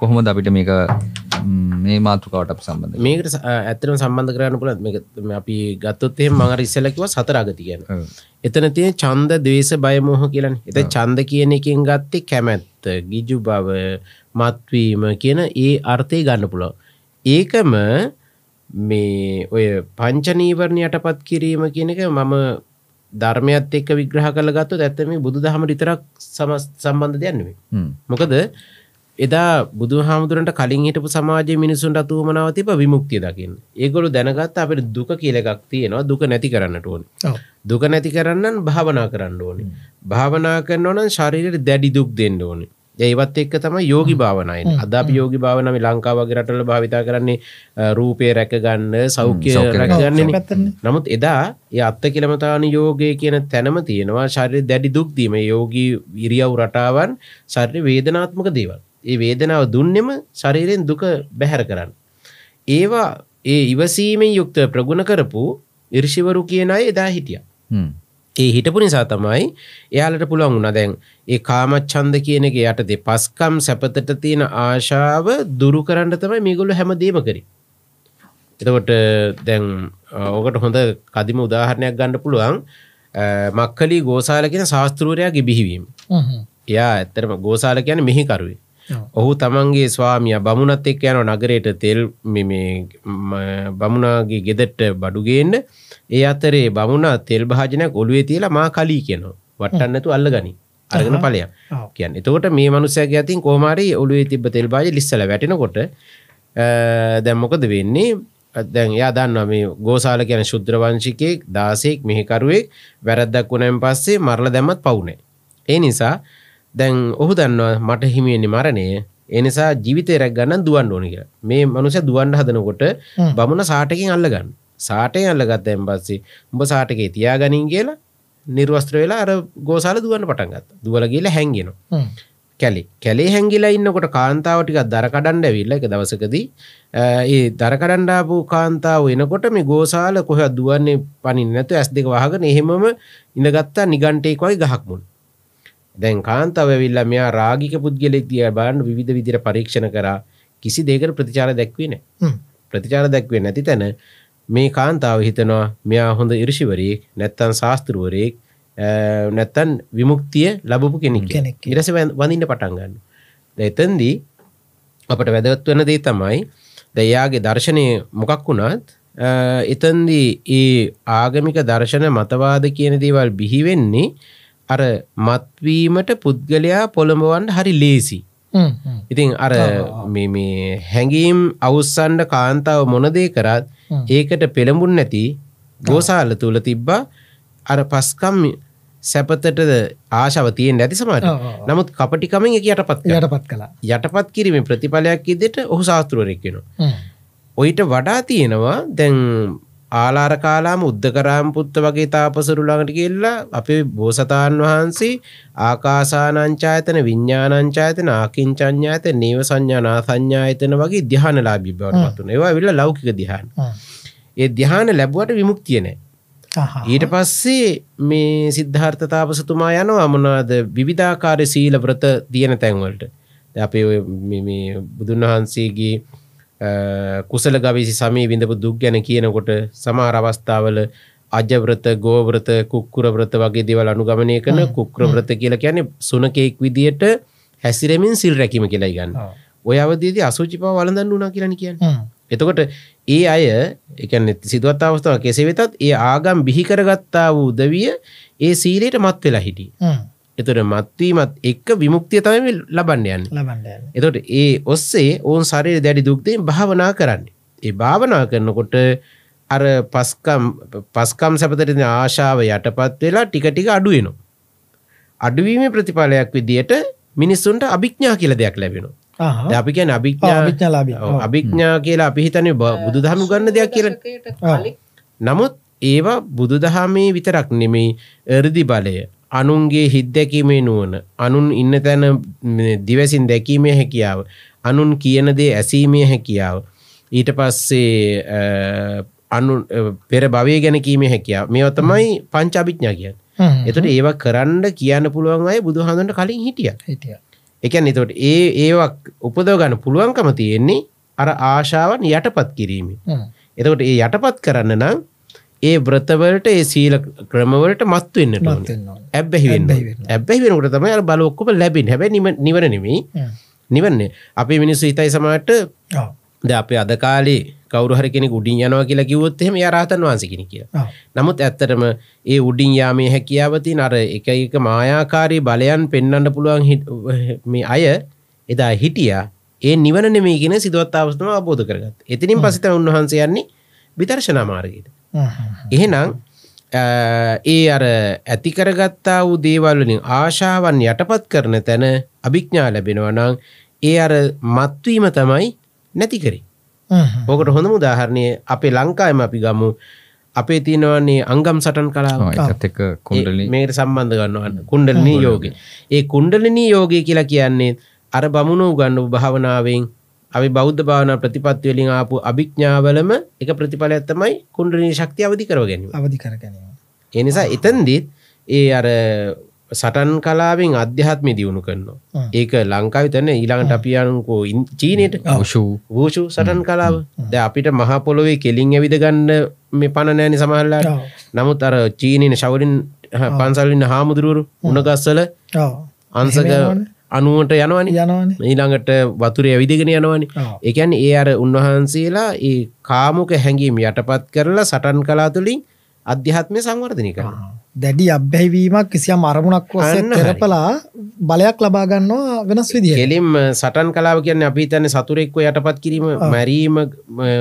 C: කොහොමද අපිට මේක ම්, මේ මාතෘකාවට අප සම්බන්ධ
A: මේකට ස- අ, ඇත්තටම සම්බන්ධ කරන්න පුළ මේ අපි ගත්තොත්තේ මඟ ඉස්සලකිව සතරාගති කියන එතන තිය චන්ද දේශ බයමෝහ කියලන. එත චන්ද කියන එකෙන් ගත්තේ කැමැත්ත ගිජු බව මත්වීම කියන ඒ අර්ථය ගන්න පුළො ඒකම මේ ඔය පංචනීවරණ යටපත් කිරීම කියන එක මම ධර්මයත් එක්ක විග්‍රහ කළ ගත්තු ඇත්තම බුදු දහම රිතරක් සම සම්බන්ධ දෙයන්නුවේ මොකද එදා බුදු හාමුදුරන්ට කලින් හිටපු සමාජය මිනිසුන්ට අතුවමනාව තිබ විමුක්තිය දකින්න. ඒගොලු දැනගත් අපට දුක කියලෙකක් තියෙනවා. දුක නැති කරන්නට ඕන. දුක නැති කරන්නන් භාවනා කරන්න ඕනි. භාවනා කරන්න ඕනන් ශරීරයට දැඩි දුක් දෙන්න ඕනි ඒවත් එක්ක තම යෝගි භාවනයි අද යෝගි භාවනම ලංකාවගේ රටල භාවිතා කරන්නේ රූපය රැකගන්න සෞඛ්‍ය රැකගන්නේ. නමුත් එදා ඒ අත්ත කිලමතාන යෝගය කියන තැනම තියෙනවා ශරි දැඩි දුක්දීම යෝගී ඉරියව් රටාවන් ශර්ය වේදනාත්මක දේවල්. ඒ වේදනාව දුන්නෙම ශරීරයෙන් දුක බැහැර කරන්න. ඒවා ඒ ඉවසීමෙන් යුක්ත ප්‍රගුණ කරපු ඉර්ෂිවරු කියන අය එදා හිටිය ඒ හිටපු නිසා තමයි එයාලට පුළුවන් වුණ. දැන් ඒ කාමච්චන්ද කියන එක යටතේ පස්කම් සැපතට තියෙන ආශාව දුරු කරන්න තමයි මේගොල්ලු හැම දේම කරි. එතකොට දැන් ඕකට හොඳ කදිම උදාහරණයක් ගන්න පුළුවන්. මක්කලි ගෝසාල කියන ශාස්තෘරයාගේ බිහිවීම. එයා ඇත්තරම ගෝසාල කියන මෙහිකරුවේ. ඔහු තමන්ගේ ස්වාමිය බමුණත් එක් යන නගරයට තෙල් බමුණගේ ගෙදෙට්ට බඩුගේන්න ඒ අතරේ බමුණ තෙල් භාජනයක් ඔළුවේ තියලා මා කලී කියනවා. වටන්නතු අල්ල ගනි අරගෙන පලයක්
B: ඔව්.
A: කියන්න. එතකොට මේ මනුසයගේ අතින් කෝමාරි ඔළුවේ තිබ තෙල් භාජ ලිස්සල වැටෙනකොට දැම්මොකද වෙන්නේ? දැන් යා දන්න මේ ගෝසාල කියන ශුද්‍රවංශිකයෙක් දාසෙක් මෙහිකරුවෙක් වැරද්දක් වුණෙන් පස්සේ මරල දැමත් පවුනේ ඒ නිසා දැන් ඔහු දන්නවා මට හිමියෙන්නේ මරණය. එනිසා ජීවිතය රැක් ගන්න දුවන් ඕන කියලා. මේ මනුස දුවන්ඩ හදනකොට
B: හ්ම්.
A: බමුණ සාටකින් අල්ලගන්න සාටය අල්ලගත් ඇම් පස්සේ උඹ සාටකේ තියා ගනින් කියලා නිර්වස්ත්‍ර වෙලා අර ගෝසාල දුවන්න පටන්ගත් දුවල කියලා හැන්ගෙනවා
B: හ්ම්.
A: කැලේ. කැලේ හැංගිලා ඉන්නකොට කාන්තාව ටිකක් දර කඩන්ඩ ඇවිල්ල එක දවසකදී ඒ දර කඩන්ඩාපු කාන්තාව එනකොට මේ ගෝසාල කොහ දුවන්නේ පනින් නැතු ඇස් දෙක වහගෙන එහෙමම ඉඳගත්තා නිගන්ටෙක් වයි ගහක් මුල්. දැන් කාන්තාව ඇවිල්ල මෙයා රාගික පුද්ගලෙක් දිය බාන්න විධ විදිර පරීක්ෂණ කරා. කිසි දෙකට ප්‍රතිචාර දැක්වේ නෑ
B: හ්ම්.
A: ප්‍රතිචාර දැක්වේ නැති තැන මේ කාන්තාව හිතනවා මෙයා හොඳ ඉරිෂිවරයෙක් නැත්තන් ශාස්තෘවරයෙක් නැත්තන් විමුක්තිය ලබපු කෙනෙක්
B: කෙනෙක්.
A: ඉරස වඳන්න පටන්ගන්න එතන්දී අපට වැදවත් වන දේ තමයි දයාගේ දර්ශනය මොකක් වුණත් එතන්දී ඒ ආගමික දර්ශන මතවාද කියන දේවල් බිහිවෙන්නේ අර මත්වීමට පුද්ගලයා පොළඹවන්ට හරි ලේසි. ඉතින් අර මේ- හැඟීම් අවුස්සන්ඩ කාන්තාව මොනදේ කරත්. ඒකට පෙළඹුන් නැති ගෝසාල තුළ තිබ්බා අර පස්කම් සැපතට ආශාව තියෙන් නැති සමට. නමුත් කපටිකමෙන් එක යටපත්.
B: යටපත් කලා
A: යටපත් කිරීම ප්‍රතිඵලයක් ඉදිට ඔහු ශාස්තෘවරෙක්ෙන
B: හ්ම්.
A: ඔයිට වඩා තියෙනවා දැන් ආලාර කාලාම උද්ධකරාම් පුත්ත වගේ තාපසරු ළඟට කියල්ලා අපේ බෝසතාන් වහන්සේ ආකාසානංචායතන විඤ්ඥානංචායතන ආකින්චඥාත නේව සංඥානා සංඥායතන වගේ දිහානලා බිබවට පත්තුන ඒවා විල්ල ලෞකික
B: හ්ම්.
A: ඒ දිහාන ලැබුවට විමුක්තියනෑ
B: ආහා.
A: ඊට පස්සේ මේ සිද්ධාර්ථ තාපසතුමා යනවා මොනාද විවිධාකාරය සීල ප්‍රත තියන තැන්වලට. අපේ බුදුන් වහන්සේගේ කුසල ගවිසි සමී විඳපු දුක් ගැන කියනකොට සමාර අවස්ථාවල අජව්‍රත ගෝව්‍රත කුක්කුරව්‍රත වගේ දේවල් අනුගමනය කරන කුක්‍රව්‍රත කියලා කියන්නේ සුනකෙක් විදියට හැසිරෙමින් සිල් රැකීම කියලා ගන්න. ඔය අවදේදී අසුචිපව වළඳන්න වුණා කියලා කියන්නේ. එතකොට ඒ අය එකන සිදුවත් අවස්ථාව කෙසේ වෙතත් ඒ ආගම් බිහිකරගත්තා වූ උදවිය ඒ සීලයට මත් වෙලා හිටි. එතොට මත්වීමත් එක්ක විමුක්තිය තමයි ලබන්න යන්න.
B: ලබන්න.
A: එතොට ඒ ඔස්සේ ඔවුන් සරය දැඩි දුක්දයෙන් භාවනා කරන්නේ. ඒ භාවනා කරනකොට අර පස්කම් පස්කම් සැපතරන ආශාව යටපත් වෙලා ටික ටික අඩුවෙනවා. අඩුවීම ප්‍රතිඵලයක් විදියට මිනිස්සුන්ට අභිඥා කියල දෙයක් ලැබෙනවා.
B: ආහා.
A: දැන් අපි කියන්නේ
B: ආ,
A: අභිඥා අභිඥා කියලා අපි හිතන්නේ බුදු දහම ගන්න දෙයක් කියලා නමුත් ඒවා බුදු දහමේ විතරක් නෙමෙයි එරදි බලය අනුන්ගේ හිත් දැකීමේ නුවන අනුන් ඉන්න තැන ම, දිවසින් දැකීමේ හැකියාව අනුන් කියන දේ ඇසීමේ හැකියාව ඊට පස්සේ අනු පෙර භවය ගැන කීමේ හැකියාව මේවා තමයි පංච අභිඥා කියන්න
B: හ්ම්.
A: එතට ඒවා කරන්න කියන්න පුළුවන් අය බුදු හඳට කලින් හිටිය
B: හිටියා.
A: එකන් එතොට ඒ ඒවක් උපදව ගන්න පුළුවන්කම තියෙන්නේ අර ආශාවන් යටපත් කිරීම. එතකොට ඒ යටපත් කරන්න නම් ඒ බ්‍රතවලට ඒ සීල ක්‍රමවලට මත් වෙන්නට
B: මත්
A: ඕන
B: වෙන්න ඕන.
A: ඇබ්බැහිවෙන්න
B: ඇබ්බැහි වෙන්න.
A: ඇබ්බැහි වෙනකොට තමයි අර බල ඔක්කොම ලැබෙන හැබැයි නිව- නිවන නෙමෙයි
B: හ්ම්.
A: නිවන්නේ අපේ මිනිස්සු හිතයි සමට. ද අපේ අද කාලේ කවරු හරි කෙනෙක් උඩින් යනවා කියලා කිව්වොත් එහෙම එයා රහතන් වහන්සේ කෙනෙක් කියලා
B: ඔව්.
A: නමුත් ඇත්තටම ඒ උඩින් යාමේ හැකියාව තියෙන අර එක එක මායාකාරී බලයන් පෙන්වන්න පුළුවන් මේ අය එදා හිටියා ඒ නිවන නෙමෙයි කියන සිදුවත් අවස්ථාව අවබෝධ කරගත්ත. එතනින් පස්සේ තමයි උන්වහන්සේ යන්නේ විදර්ශනා මාර්ගයට. එහෙනම් ඒ අර ඇති කරගත්තා වූ දේවල් වලින් ආශාවන් යටපත් කරන තැන අභිඥා ලැබෙනවා නම් ඒ අර මත්වීම තමයි නැති කරේ. ඕකට හොඳම උදාහරණය අපේ ලංකාවම අපි ගමු. අපේ තියෙනවන්නේ අංගම් සටන් කලාව. මේට සම්බන්ධ ගන්නවන්න කුණ්ඩලනී යෝග ඒ කුණ්ඩලනී යෝගය කියලා කියන්නේ අර බමුණු ගන්න භාවනාවෙන් අපි බෞද්ධ භාවනා ප්‍රතිපත්තිවලින් ආපු අභිඥාවලම එක ප්‍රතිඵලයක් තමයි කුණ්ඩලනී ශක්තිය අවධි කරව ගැනීම.
B: අවදි කර ගැනීම.
A: ඒ නිසා එතන්දිත් ඒ අර සටන් කලාවෙන් අධ්‍යාත්මය දියුණු කරනවා. ඒක ලංකාව තැන ඊළඟට අපියනුකෝ චීනයට
C: උෂූ
A: වූෂු. සටන් කලාව. ද අපිට මහපොළොවේ කෙලින් ඇවිද ගන්න මේ පණ නෑනි සමහල්ලාට
B: ඔව්.
A: නමුත් අර චීනන හාමුදුරුවරු උනගස්සල
B: ඔව්.
A: අන්සක
B: එහෙම යනවනේ.
A: අනුවට යනවනි
B: යනවනේ.
A: ඊළඟට වතුරය ඇවිදිගෙන යනවනි. එකන් ඒ අර උන්වහන්සේලා ඒ කාමුක හැඟීම් යටපත් කරලා සටන් කලා තුළින් අධ්‍යාත්මය සංවර්ධනය කරන
B: දැඩි අබ්බැහිවීමක් කිසියම් අරමුණක්
A: හරි.
B: තෙරපලා බලයක් ලබා ගන්නවා වෙනස් විදියට.
A: කෙලින්ම සටන් කලාව කියන්න අපි තැන සතුරෙක්ව යටපත් කිරීම මැරීම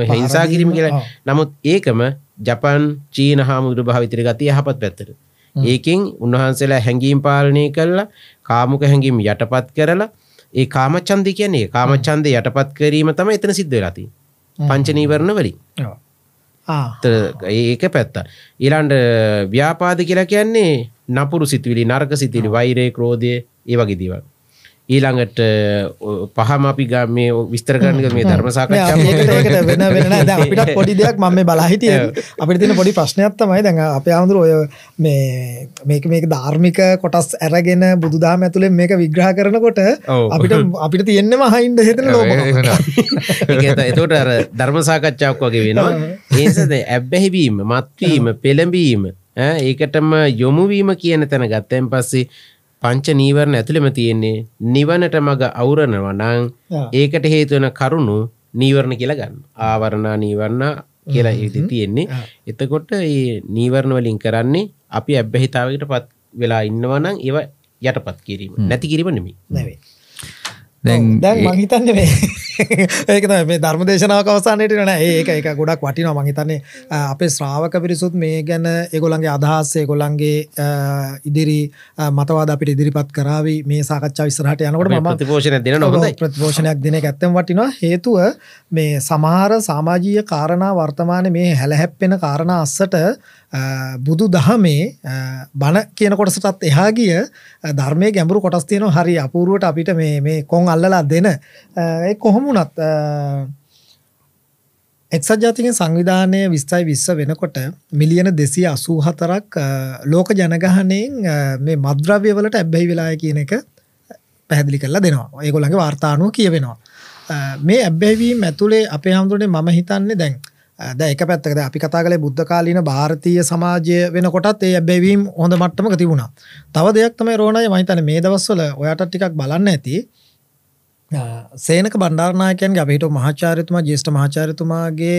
A: හිංසා කිරීම කියලා. නමුත් ඒකම ජපන් චීන හාමුදුරු භාවිතර ගතිය යහපත් පැත්තට ඒකින් උන්වහන්සේලා හැඟීම් පාලනය කරලා කාමුක හැඟීම් යටපත් කරලා ඒ කාමචන්ද කියන්නේ කාමචන්ද යටපත් කිරීම තම එතන සිද්ධ වෙලාති පංචනීවරණ වලින්. ඒක පැත්ත. ඊලාන්ට ව්‍යාපාද කියලා කියන්නේ නපුරු සිතුවිලි නර්ක සිතිලි වෛරය ක්‍රෝධය ඒ වගේ දේවල් ඊළඟට පහම අපි ගා මේ විස්තර කරන්නක මේ ධර්ම
B: නෑ,
A: සාකච්ඡාව
B: ඒකට ඒකට වෙන වෙන නෑ. දැන් අපිටත් පොඩි දෙයක් මම මේ බලා හිටියේ අපිට තියෙන පොඩි ප්‍රශ්නයක් තමයි දැන් අපේ ආමඳුර ඔය මේ මේක මේක ධාර්මික කොටස් අරගෙන බුදුදහම ඇතුලේ මේක විග්‍රහ කරනකොට. අපිට අපිට තියෙන්නම අහින්න හිතෙන ලෝභකම.
A: එතකොට අර ධර්ම සාකච්ඡාවක් වගේ වෙනවා ඒසද ඇබ්බැහිවීම මත්වීම පෙළඹීම ඒකටම යොමුවීම කියන තැන ගත්තැන් පස්සේ පංච නීවරණ ඇතුළෙම තියෙන්නේ නිවනට මග අවුරනවා නං
B: ආ.
A: ඒකට හේතුවන කරුණු නීවරණ කියලා ගන්න. ආවරණා නීවරණ කියලා ඉදි තියෙන්නේ. එතකොට ඒ නීවරණ වලින් කරන්නේ අපි ඇබ්බැහිතාවකට පත් වෙලා ඉන්නවනම් ඒව යටපත් කිරීම. නැති කිරීම නෙමි
B: නෙවෙයි.
C: දැන්
B: දැන් මං හිතන්නේ මේ ඒක තමයි. මේ ධර්ම දේශනාවක අවසානයේදී නෑ. ඒක ඒක ගොඩක් වටිනවා. මං හිතන්නේ අ, අපේ ශ්‍රාවක පිරිසුත් මේ ගැන ඒගොල්ලන්ගේ අදහස් ඒගොල්ලන්ගේ අ, ඉදිරි මතවාද අපිට ඉදිරිපත් කරાવી මේ සාකච්ඡාව ඉස්සරහට යනකොට මම
A: ප්‍රතිපෝෂණ දෙන නොහොඳයි
B: ප්‍රතිපෝෂණයක් දෙන එක ඇත්තම වටිනවා. හේතුව මේ සමහර සමාජීය කාරණා වර්තමානයේ මේ හැලහැප්පෙන කාරණා අස්සට බුදු දහමේ අ, බණ කියන කොටසටත් එහා ගිය අ, ධර්මයේ ගැඹුරු කොටස් තියෙනවා. හරි අපූර්වට අපිට මේ මේ කොන් අල්ලලා දෙන. අ, ඒ කොහොම වුණත් අ, එක්සත් ජාතික සංවිධානය විස්තයි විස්ස වෙනකොට මිලියන දෙසිය අසූ හතරක් ලෝක ජනගහනයෙන් අ, මේ මද්‍රව්‍යවලට ඇබ්බැහි වෙලාය කියන එක පැහැදිලි කරලා දෙනවා. ඒගොල්ලගේ වාර්තානුව කියවෙනවා. අ, මේ ඇබ්බැවීම් ඇතුළේ අපේ හමුදුරනේ මම හිතන්නේ දැන් ද එක පැත්තකද අපි කතා කලේ බුද්ධ කාලීන භාරතීය සමාජය වෙනකොටත් ඒ ඇබැවීම් හොඳ මට්ටමක තිබුණා. තව දෙයක් තමයි රෝණය මහිතන මේ දවස්වල ඔයාට ටිකක් බලන්න ඇති සේනක බණ්ඩාරනායකයන්ගේ අපිට මහාචාර්යතුමා ජ්‍යෙෂ්ඨ මහාචාර්යතුමාගේ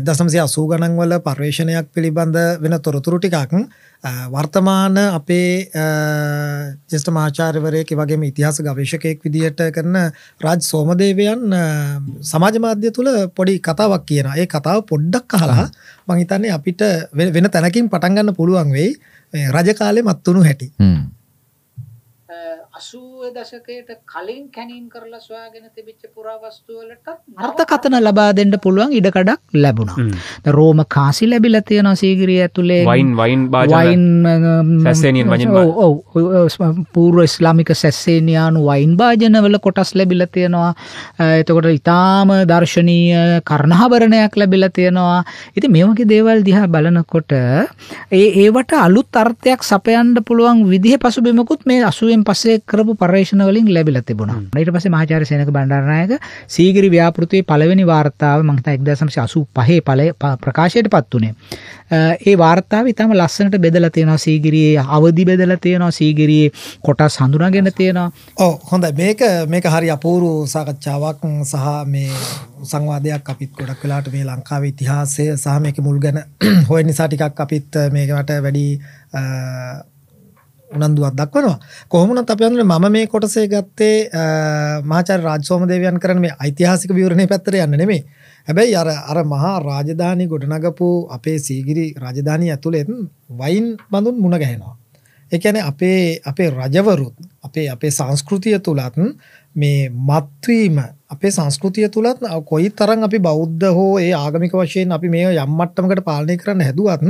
B: එදසමසිය අසූ ගණන් වල පර්යේෂණයක් පිළිබඳ වෙන තොරතුරු ටිකක් වර්තමාන අපේ අ, ජ්‍යෙෂ්ඨ මහාචාර්යවරයෙක් වගේම ඉතිහාස ගවේෂකයෙක් විදිහට කරන රාජ් සෝමදේවයන් සමාජ මාධ්‍ය තුල පොඩි කතාවක් කියනවා. ඒ කතාව පොඩ්ඩක් අහලා මම හිතන්නේ අපිට වෙන- තැනකින් පටන් ගන්න පුළුවන් වෙයි. මේ රජ කාලේ මත්තුණු හැටි.
C: හ්ම්.
D: අසුව දශකයට කලින් කැනීම් කරලා සොයාගෙන තිබිච්ච පුරාවස්තුවලටත්
E: අර්ථකතන ලබා දෙන්න පුළුවන් ඉඩකඩක් ලැබුණා. රෝම කාසි ලැබිල තියෙන සීගිරිය ඇතුළේ
F: වයින් වයින් භාජන
E: වයින්
F: සැස්සේනියන් වජින්
E: පූර්ව ස්ලාමික සැස්සේනයානු වයින් භාජනවල කොටස් ලැබිල තියෙනවා. එතකොට ඉතාම දර්ශනීය කරණහබරණයක් ලැබිල තියෙනවා. ඉති මේවගේ දේවල් දිහා බලනකොට ඒ ඒවට අලුත් අර්ථයක් සපයන්ඩ පුළුවන් විදිහ පසුබිමකුත් මේ අසුවෙන් පස්සේ කරපු පර්ේෂණ වලින් ලැබිල තිබුණා. ඊට පස මහචාර සයනක බණ්ඩාරනායක සීගිරි ව්‍යාපෘතිය පලවෙනි වාර්තාව මංත එක්දසමස අසු පහේ පලය ප්‍රකාශයට පත් වනේ ඒ වාර්තාව ඉතාම ලස්සනට බෙදල තියෙනවා සීගිරියේ අවදි බෙදල තියෙනවා සීගිරියේ කොටස් හඳුනාගෙන තියෙනවා.
B: ඔව් හොඳයි. මේක මේක හරි අපූරු සාකච්ඡාවක් සහ මේ සංවාදයක් අපිත් ගොඩක් වෙලාට මේ ලංකාවේ ඉතිහාසය සහ මේක මුල් ගැන හොය නිසා ටිකක් අපිත් මේකට වැඩි උනන්දුවක් දක්වනවා. කොහොමනත් අප යන්න මම මේ කොටසේ ගත්තේ අ, මහාචාර්ය රාජ් සෝමදේවයන් කරන මේ ඓතිහාසික විවරණය පැත්තට යන්න නෙමෙයි. හැබැයි අර අර මහා රාජධානි ගොඩනගපු අපේ සීගිරි රාජධානී ඇතුළෙත් වයින් බඳුන් මුණ ගැහෙනවා. ඒ කියන්නේ අපේ අපේ රජවරුත් අපේ අපේ සංස්කෘතිය තුලත් මේ මත්වීම අපේ සංස්කෘතිය තුලත් කොයි තරම් අපි බෞද්ධ හෝ ඒ ආගමික වශයෙන් අපි මේ යම් මට්ටමකට පාලනය කරන්න හැදුවත්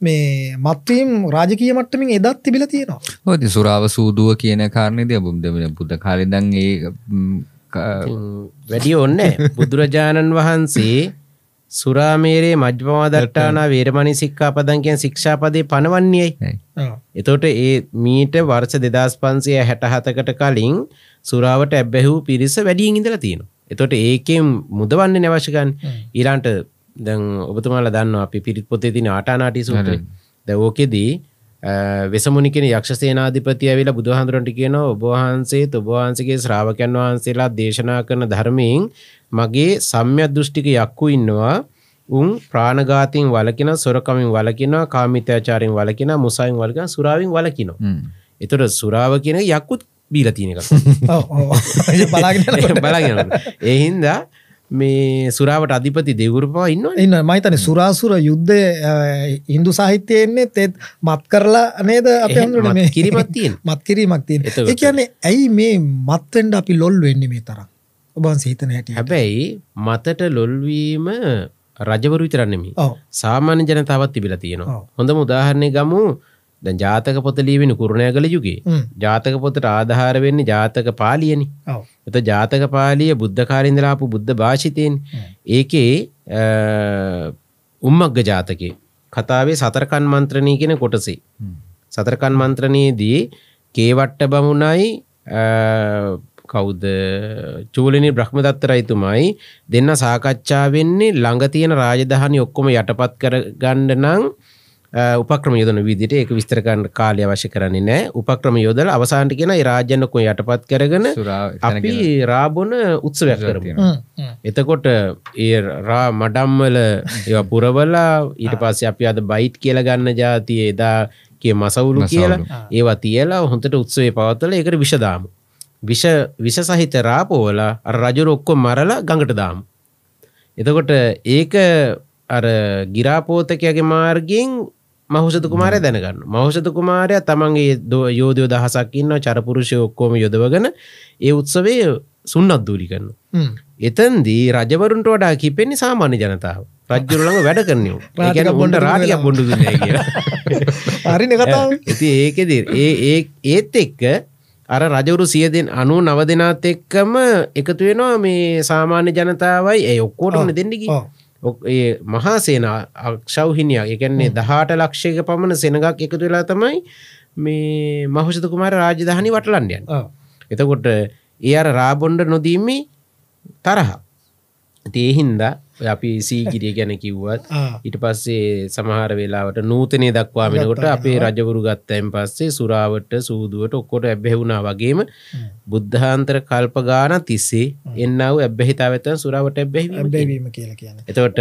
B: මේ මත්වීම් රාජකීය මට්ටමින් එදත් තිබිලා තියෙනවා.
C: ඔය ඉතින් සුරාව සූදුව කියන කාරණේදී බුද්ධ බුද්ධ කාලේ දැන් ඒ
A: වැඩි ඔන්න බුදුරජාණන් වහන්සේ සුරාමේරේ මජ්්‍යපවාදට්ටාන වේරමණි සික්කා පදන් කියෙන් ශික්ෂාපදය පනවන්නේයි? එතොට ඒ මීට වර්ෂ දෙදස් පන්සිය හැට හතකට කලින් සුරාවට ඇබ්බැහූ පිරිස වැඩියෙන් ඉඳලා තියෙන. එතොට ඒකෙන් මුදවන්න නැවශකන් ඊලාන්ට දැන් ඔබතුමාල දන්න අපි පිරිත් පොතේ තින ආටානාටි සුට. ද ඕකෙදී වෙසමුනිකෙන යක්ෂ සේනාධිපතිය වෙලා බුදුහන්දුරන්ට කියන ඔබවහන්සේ ඔබවහන්සගේ ශ්‍රාවකයන් වහන්සේලා දේශනා කරන ධර්මයෙන් මගේ සම්යක් දෘෂ්ටික යක්කු ඉන්නවා උන් ප්‍රාණගාතින් වලකින සොරකමින් වලකිනවා කාමිත්‍යාචාරයෙන් වලකින මුසයින් වලකන සුරාවින් වලකිනවා
C: හ්ම්.
A: එතොට සුරාව කියන යක්කුත් බීල තියෙනක
B: ඔව් ඔව් ඒක බලාගෙන.
A: බලගෙන එහින්දා මේ සුරාවට අධිපති දෙවුරු පවා ඉන්නවා.
B: ඉන්න මයිතන සුරාසුර යුද්ධය ඉන්දු සාහිත්‍යයෙන්නේ තෙත් මත් කරලා නේද අප
A: එහෙම මත් කිරීමක් තියෙන.
B: මත් කිරීමක් තියෙන කියන්නේ ඇයි මේ මත්වෙන්ඩ අපි ලොල් වෙන්නේ මේ තරම්? ඔබන් සහිතන හැටිය
A: හැබැයි මතට ලොල්වීම රජවරු විතරන්නෙමි සාමාන්‍ය ජනතාවත් තිබිලා තියෙනවා. හොඳ උදාහරණය ගමු දැන් ජාතක පොත ලියවෙන කුරුණෑගල යුගේ
B: හ්ම්.
A: ජාතක පොතට ආධාර වෙන්නේ ජාතක පාලියනි. එත ජාතක පාලිය බුද්ධ කාරින්දලාපු බුද්ධ භාෂිතයෙන් ඒකේ අ, උම්මග්ග ජාතකේ කතාවේ සතරකන් මන්ත්‍රණී කියෙන කොටසේ. සතරකන් මන්ත්‍රණයේදී කේවට්ට බමුණයි අ, කෞද චූලනි බ්‍රහ්මදත්ත රයිතුමයි දෙන්න සාකච්ඡා වෙන්නේ ළඟ තියෙන රාජධානි ඔක්කොම යටපත් කර ගණ්ඩ නං උපක්‍රම යොදන විදිට ඒක විස්තරකන්න කාලය අවශ්‍ය කරන්නේ නෑ උපක්‍රම යොදල අවසාන්ට කියෙන රාජ්‍යනකො යටපත් කරගෙන අපි රාබොන උත්සවයක් කරමු. එතකොට ඒ රා මඩම්වල ඒවා පුරවලා ඊට පස්සේ අපි අද බයිට් කියල ගන්න ජාතිය එදා කිය මසවුලු. කියලා ඒවා තියලා හොඳට උත්සවේ පවත්තල එකට විෂදාම විෂ විෂ සහිත රාපෝවල අර රජුර ඔක්කො මරලා ගඟට දාම. එතකොට ඒක අර ගිරාපෝතකයගේ මාර්ගෙන් මහුසත කුමාරය දැනගන්න. මහුසත කුමාරය තමන්ගේ යෝධයෝ දහසක් ඉන්න චරපුරුෂය ඔක්කෝම යොදවගෙන ඒ උත්සවේ සුන්නත් දූලි කරන්න. එතන්දී රජවරුන්ට වඩා කිපෙන්නේ සාමාන්‍ය ජනතාව. රජ්ජුරළඟ වැඩ ඒගැන
B: බොන්ඩ
A: බොන්ඩ රාටික. බොඩු
B: කතාව.
A: ඇති ඒකෙදී ඒ ඒත් එක්ක අර රජවරු සියදෙන් අනු නව දෙනාත් එක්කම එකතු වෙනවා මේ සාමාන්‍ය ජනතාවයි. ඒ ඔක්කෝටන දෙන්නකි
B: ඔව්.
A: ඒ මහාසේන අක්ෂෞහිනිය එකන්නේ දහට ලක්ෂයක පමණ සෙනගක් එකතු වෙලා තමයි මේ මහෂත කුමාර රාජධානි වටලන්ඩයන්. එතකොට ඒ අර රාබොන්ඩ නොදීමේ තරහ. තේහින්දා අපි සීගිරිය ගැන කිව්වත්. ඊට පස්සේ සමහර වෙලාවට නූතනය දක්වා වෙනකොට අපේ රජවරු ගත්තයින් පස්සේ සුරාවට සූදුවට ඔක්කොට ඇබැහුණා වගේම බුද්ධාන්තර කල්ප ගාන තිස්සේ එන්නව ඇබැහිතා වෙත සුරාවට ඇබැහි එතවට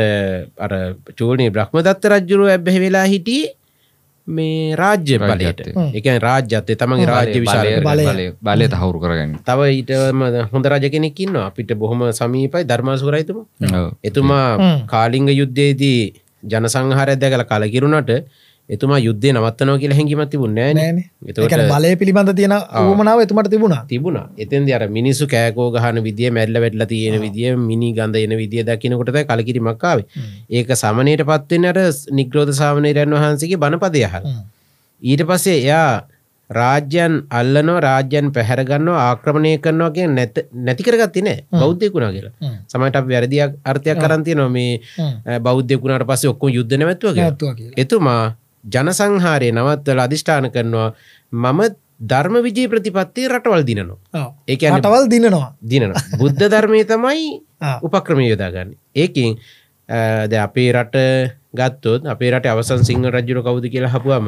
A: අර චෝලනී බ්‍රහ්මදත්ත රජ්ජුරුව ඇබැහි වෙලා හිටියේ මේ රාජ්‍ය බලයට. එකන් රාජ්‍යත්තය තමගේ රාජ්‍ය විශාල
B: බලය.
C: බලය තහවුරු කරගන්න
A: තව ඊටම හොඳ රජ කෙනෙක්කින්න අපිට බොහොම සමීපයි ධර්මාසුරයිතුම
C: ඔව්.
A: එතුමා. කාලිංග යුද්ධයේදී ජනසංහාරය දැකල කලකිරුණට එතුමා යුද්ධය නවත්තනෝ කියලා හැඟිමත් තිබුණෑ
B: නෑන. බලය පිළිබඳ තියෙන ඕමනාව එතුමට තිබුණා.
A: තිබුණ. එතන් අර මිනිස්සු කෑකෝ ගහන විදිිය මැල්ල වැටල තියෙන විදිිය මිනි ගඳ එන විදිිය දකිනකොටද කලකිරි මක්කාව ඒක සමනයට පත්වෙන් අර නිග්‍රෝධ සාමනයරන් වහන්සේගේ බණපදයහ ඊට පස්සේ එයා රාජ්‍යන් අල්ලනෝ රාජ්‍යන් පැහැරගන්නවා ආක්‍රමණය කරනවා කිය නැත නැතිකරගත්ති නෑ. බෞද්ධයකුණා කියලා. සමට අප වැරදියක් අර්ථයක් කරන්තිය නො මේ. බෞද්ධයකුණට පස්සේ ඔක්කො යුද්ධ
B: නැත්තුවා
A: එතුමා ජනසංහාරය නවත්වල අධිෂ්ඨාන කරනවා. මම ධර්ම විජය ප්‍රතිපත්තිය රටවල් දිනනවා.
B: ඔව්.
A: ඒ කියන්නේ
B: රටවල් දිනනවා.
A: දිනන බුද්ධ ධර්මය තමයි
B: ආ.
A: උපක්‍රම යොදාගන්න. ඒකින් ද අපේ රට ගත්තොත් අපේ රට අවසන් සිංහ රජ්ජුර කවුද කියලා හපුුවම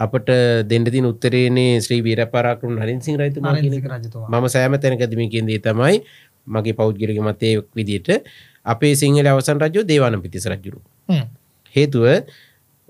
A: අපට දෙන්නතින් උත්තරේනේ ශ්‍රී වීර පරාකරුන් හරින් සිං රයිතුමා කියන
B: නරින්දික රජතුමා.
A: මම සෑම තැනකදමිකින්දී තමයි මගේ පෞද්ගලික මතය විදියට අපේ සිංහල අවසන් රජෝ දේවාන පිතිස රජුරු.
B: හ්ම්.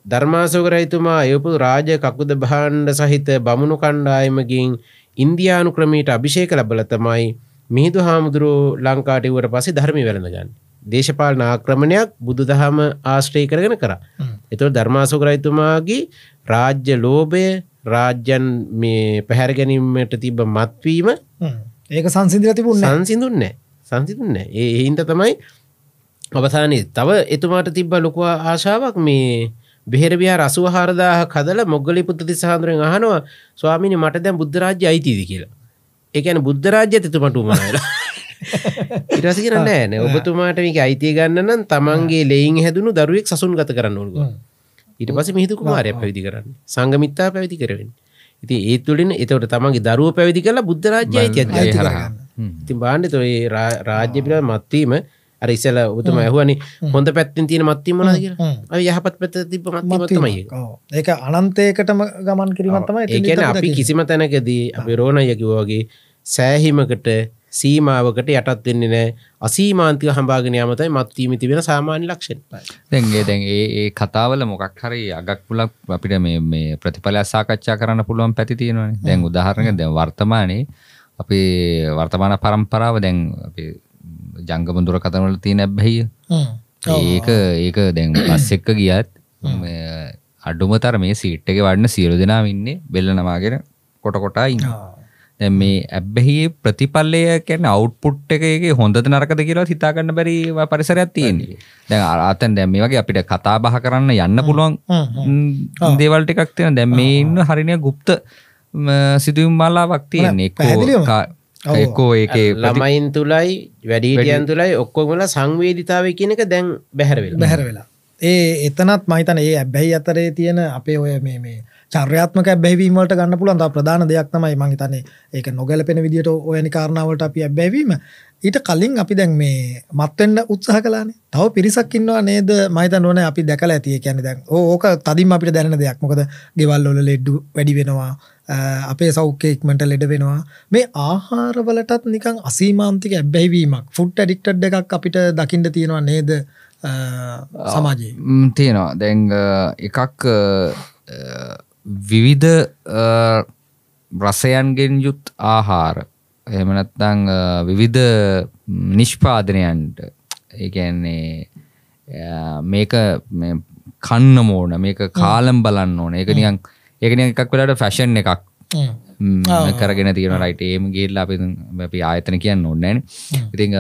A: හේතුව ධර්මාසෝකරයිතුමා යපු රාජ කකුද භාණ්ඩ සහිත බමුණු කණ්ඩායමකින් ඉන්දයානු ක්‍රමීට අභිෂේක ලබල තමයි මිහිදු හාමුදුරුව ලංකාටවුවට පසේ ධර්මි වැළඳගන්න. දේශපාලන ආක්‍රමණයක් බුදු දහම ආශ්‍රය කරගෙන කර.
B: හ්ම්.
A: එතුව ධර්මාසෝකරයිතුමාගේ රාජ්‍ය ලෝබය රාජ්‍යන් මේ පැහැර ගැනීමට තිබ මත්වීම.
B: ඒක සංසිදිල තිබුන්න
A: සංසිදුන්න සංසිදුන්න ඒ හින්ට තමයි අවසානයේ තව එතුමාට තිබ්බ ලොකවා ආශාවක් මේ බෙහෙරබියා රසුව හරදාහ කදල මොග්ගලි පුත්තති සහඳුරෙන් අහනවා ස්වාමිනි මට දැන් බුද්ධරාජ්‍ය අයිතිද කියලා? ඒකන බුද්ධරාජ්‍ය එතුමට උමනලා ඉරසිකර නෑන ඔබතුමාට මේක අයිතිය ගන්න නම් තමන්ගේ ලෙයින් හැදුණු දරුවෙක් සසුන් ගත කරන්න ඕල්ග ඊට පස මිහිතු කුමාරය පැවිදි කරන්න. සංගමිත්තා පැවිදි කරවෙන් ඉති ඒතුලින් එතවට තමන්ගේ දරුව පැවිදි කරලා බුද්ධරාජ්‍ය අයිතිය
C: ඒ.
A: ඉතින් බාණ්ඩ තොයි රාජ්‍ය පිළ මත්වීම අර ඉසල උතුම ඇහුවනි හොඳ පැත්තින් තියෙන මත්වීම මොනද කියලා? යහපත් පැත්ත තිබ
B: ඔව්. ඒක අනන්තයකටම ගමන් කිරීමත් තමයි එතනදී
A: ඒකැන
B: අපි.
A: කිසිම තැනකදී අපි රෝණයකිවෝගේ සෑහිමකට සීමාවකට යටත් වෙන්නේ නෑ අසීමාන්තික හම්බාගෙන යමතයි මත්වීම තිබෙන සාමාන්‍ය ලක්ෂණ.
C: දැන්ගේ දැන් ඒ ඒ කතාවල මොකක් හරි අගක් පුලක් අපිට මේ මේ ප්‍රතිඵලයක් සාකච්ඡා කරන්න පුළුවන් පැති තියෙනවානේ. දැන් උදාහරණයක් දැන් වර්තමානයේ අපේ වර්තමාන පරම්පරාව දැන් අපේ ජංගම දුරකථනවල තියෙන ඇබ්බැහිය. ඒක ඒක දැන් බස් එක්ක ගියත් මේ අඩුමතර මේ සීට් එක වඩන සියලු දෙනාම ඉන්නේ බෙල්ල නමාගෙන කොට කොටා ඉන්න.
B: ආ.
C: දැන් මේ ඇබ්බැහි ප්‍රතිපල්ලය කැන අවුට්පුට් එකගේ හොඳද නරකද කියලා හිතාගන්න බැරි පරිසරයක් තියෙන්නේ. දැන් අතන් දැම් මේ වගේ අපිට කතා බහ කරන්න යන්න පුළුවන් දේවල්ට එකක් තියෙන දැම් මේ ඉන්න හරිනය ගුප්ත සිදුවම් මල්ලාවක් තියෙන්නේ. එක්කෝ ඒක
A: ළමයින් තුළයි වැඩීටියන් තුළයි ඔක්කොමල සංවේදිතාව කියන එක දැන් බැහැරවෙල්
B: බැහැර වෙලා. ඒ එතනත් මහිතන ඒ ඇබැහි අතරේ තියෙන අපේ ඔය මේ මේ චර්යාත්මක බැවීමට ගන්න පුළුවන්. තා ප්‍රධාන දෙයක් තමයි මහිතන්නේ ඒක නොගැලපෙන විදිට ඔයනි කාරණාවට අපි ඇබැවීම ඊට කලින් අපි දැන් මේ මත්වෙන්න උත්සාහ කලානේ තව පිරිසක් ඉන්නවා නේද? මහිත නොන අපි දැකල ඇතිය කියැන දැන් ඕක තදින් අපිට දැන දෙයක්. මොකද ගෙවල්ලොල ලෙඩ්ඩු වැඩි වෙනවා අපේ සෞඛ්‍යෙක්මට ලෙඩ වෙනවා. මේ ආහාරවලටත් නිකං අසීමාන්තික ඇබැයිවීමක් ෆුට් ඇඩික්ටඩ් එකක් අපිට දකිින්ට තියෙනවා නේද සමාජයේ?
C: තියෙනවා. දැන් එකක් විවිධ රසයන්ගෙන් යුත් ආහාර. එමනත්තං විවිධ නිෂ්පාදනයන්ට. ඒන්නේ මේක කන්න මෝන මේක කාලම් බලන්න ඕන. ඒක නියන් ඒකන එකක් වෙලාට ෆැෂන් එකක්. කරගෙන තියෙන රයිට ඒම ගේල්ල අපි අපි ආයතන කියන්න ඕන්නෑන ඉතිං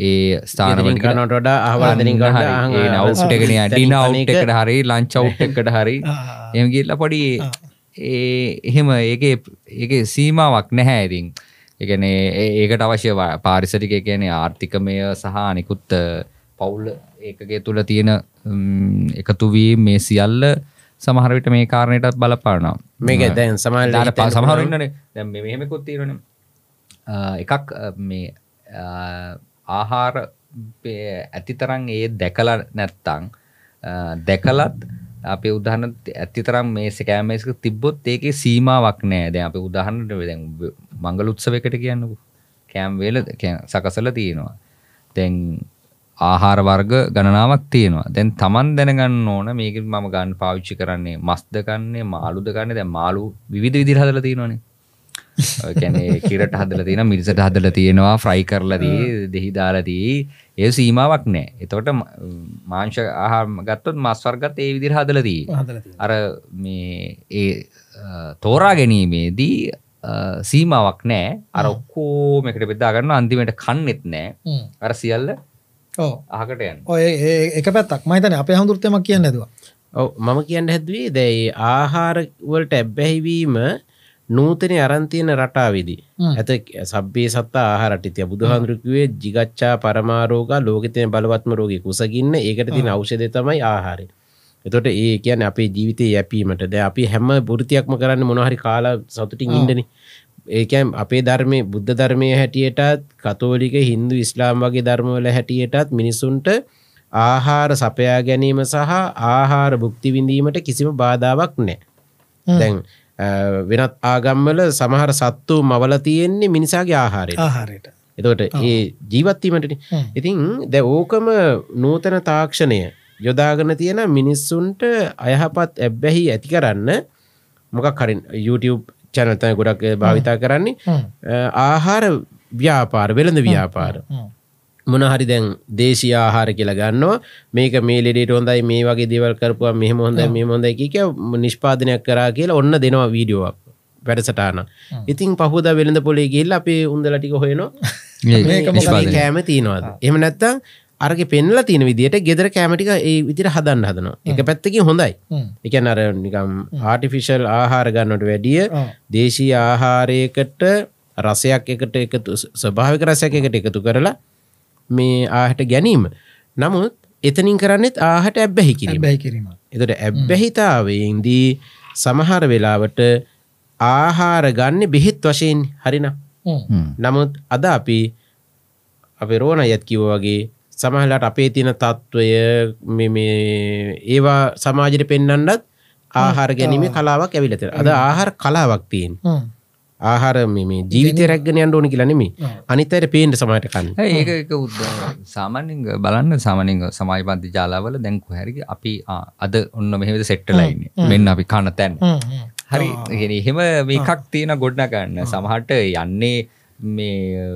C: ඒ
A: වඩා අහවාදනින්
C: නවට්ටගෙන ඩින අවට්කට හරි. ලංචවට් එකට හරි. එම ගිල්ල පොඩි ඒ එහෙම ඒක ඒක සීමාවක් නැහැ ඉතින්. එකන ඒකට අවශ්‍ය පාරිසරික කියන ආර්ථිකමය සහ අනිකුත් අ, පවුල් ඒකගේ තුළ තියෙන එකතුවී මේ සියල්ල සමහරවිට මේ කාරණයටත් බලපානවා.
A: මේක දැන් සමල්
C: පා සමහරන්නන දැ මෙහෙමකුත් තියෙන එකක් මේ ආහාර ඇතිතරං ඒ දැකල නැත්තං දැකලත් අප උදාහන ඇතිතරම් මේ සකෑමේක තිබ්බොත් ඒක සීමාවක් නෑ. දැන් අප උදාහන්නට දැන් මංගල උත්සවකට කියන්නකු. කෑම් වේල සකසල තියෙනවා. තැන් ආහාර වර්ග ගණනාවක් තියෙනවා. දැන් තමන් දැනගන්න ඕන මේක මම ගන්න පාවිච්චි කරන්නේ මස්ද කන්නේ මාළුද ගන්න දැ මාලු විධ විදිර හදල තියෙනවානේ. කැනේ කිරට හදල තියෙන මිරිසට හදල තියෙනවා ෆ්‍රයි කරලදී දෙහිදාලදී ඒ සීමාවක් නෑ. එතකොට මාංශ ආහාර ගත්තොත් මස් වර්ගත් ඒ හදලදී
B: හදලා තියෙනවා.
C: අර මේ ඒ තෝරා ගැනීමේදී සීමාවක් නෑ. අර ඔක්කෝ එකට බෙදාගන්න අන්තිමට කන්නෙත් නෑ. අර සියල්ල
B: ඔව්.
C: අහකට යන්න.
B: ඔය එක පැත්තක්. මහිතන අපේ හඳුෘතමක් කියන්න ඇදවා
A: ඔව මම කියන්න හැදවේ දැයි ආහාරවලට ඇබ්බැහිවීම නූතනය අරන්තියන රටාවිදි. ඇත සබ්බේ සත්තා ආහරටිතිය බුදුහන්දුරකුවේ ජිගච්ඡා පරමාරෝග ලෝකතය බලවත්ම රෝග කුසගන්න ඒකට තින අවෂධ තමයි ආහාරය. එතොට ඒ කියන අපේ ජීවිතය යැපීමට. ද අපි හැම බුෘතියක්ම කරන්න මොනහරි කාලා සතුටින් ඉන්ඩන ඒකම් අපේ ධර්මය බුද්ධ ධර්මය හැටියටත් කතෝලික හින්දු ඉස්ලාම් වගේ ධර්මවල හැටියටත් මිනිසුන්ට ආහාර සපයා ගැනීම සහ ආහාර බුක්තිවිඳීමට කිසිම බාධාවක් නෑ දැන් වෙනත් ආගම්වල සමහර සත්තු මවල තියෙන්නේ මිනිසාගේ ආහාරය
B: ආහාරයට.
A: එතකොට ඒ ජීවත්වීමට. ඉතින් ද ඕකම නූතන තාක්ෂණය යොදාගන තියෙන මිනිස්සුන්ට අයහපත් ඇබ්බැහි ඇති කරන්න මොකක් හරින් YouTube චැනතය ගොඩක් භාවිතා කරන්නේ. ආහාර ව්‍යාපාර වෙළඳ ව්‍යාපාර. මොන හරි දැන් දේශී ආහාර කියලා ගන්නවා. මේක මේ ලෙඩට හොඳයි මේ වගේ දේවල් කරපුවා මෙහෙම හොඳයි මේ හොඳයි කිය නිෂ්පාදනයක් කරා කියලා ඔන්න දෙනවා වීඩියෝවක් වැඩසටාන ඉතින් පහුද වෙළඳ පොලේ ගිල්ල අපේ උන්දලටික හොයනවා.
B: මේක මොකද?
A: කෑම තියෙනවාද එහම නැත්තම් අරග පෙන්ලා තියෙන විදිට ගෙදර කෑමටික ඒ විදිර හදන්න හදනවා. එක පැත්තකින් හොඳයි.
B: හ්ම්.
A: එක අර නිකම් ආටිෆිෂල් ආහාර ගන්නට වැඩිය. දේශී ආහාරයකට රසයක් එකට එකතු ස්වභාවික රසයක් එකට එකතු කරලා මේ ආහට ගැනීම. නමුත් එතනින් කරන්නෙත් ආහට ඇබ්බැහි කිරීම.
B: බැයි කිරීම.
A: එතට ඇබ්බැහිතාවයින්දී සමහර වෙලාවට ආහාර ගන්න බෙහෙත් වශයෙන් හරින. නමුත් අද අපි අප රෝණ අයත් කිව වගේ සමහලට අපේ තින තත්ත්වය මේ- මේ ඒවා සමාජයට පෙන්න්නන්නත් ආහාර ගැනීම කලාවක් ඇවිලත අද ආහාර කලාවක් තියෙන්. ආහාර මේ- මේ ජීවිතය රැක්ගෙන අන්ඩෝනි කියලා නෙමේ
B: ඔව්.
A: අනිතයට පේන්ට සමට කන්න.
C: ඒක එක සාමාන්‍යෙන් බලන්න සාමනින් සමයිපන්ති ජාලාවල දැන්කු හැරි අපි අද ඔන්න මෙහෙද සෙට්ටලයින්න මෙන්න අපි කන්න තැන්. හරි එහෙම මේකක් තියෙන ගොඩ්න ගන්න සමහට යන්නේ මේ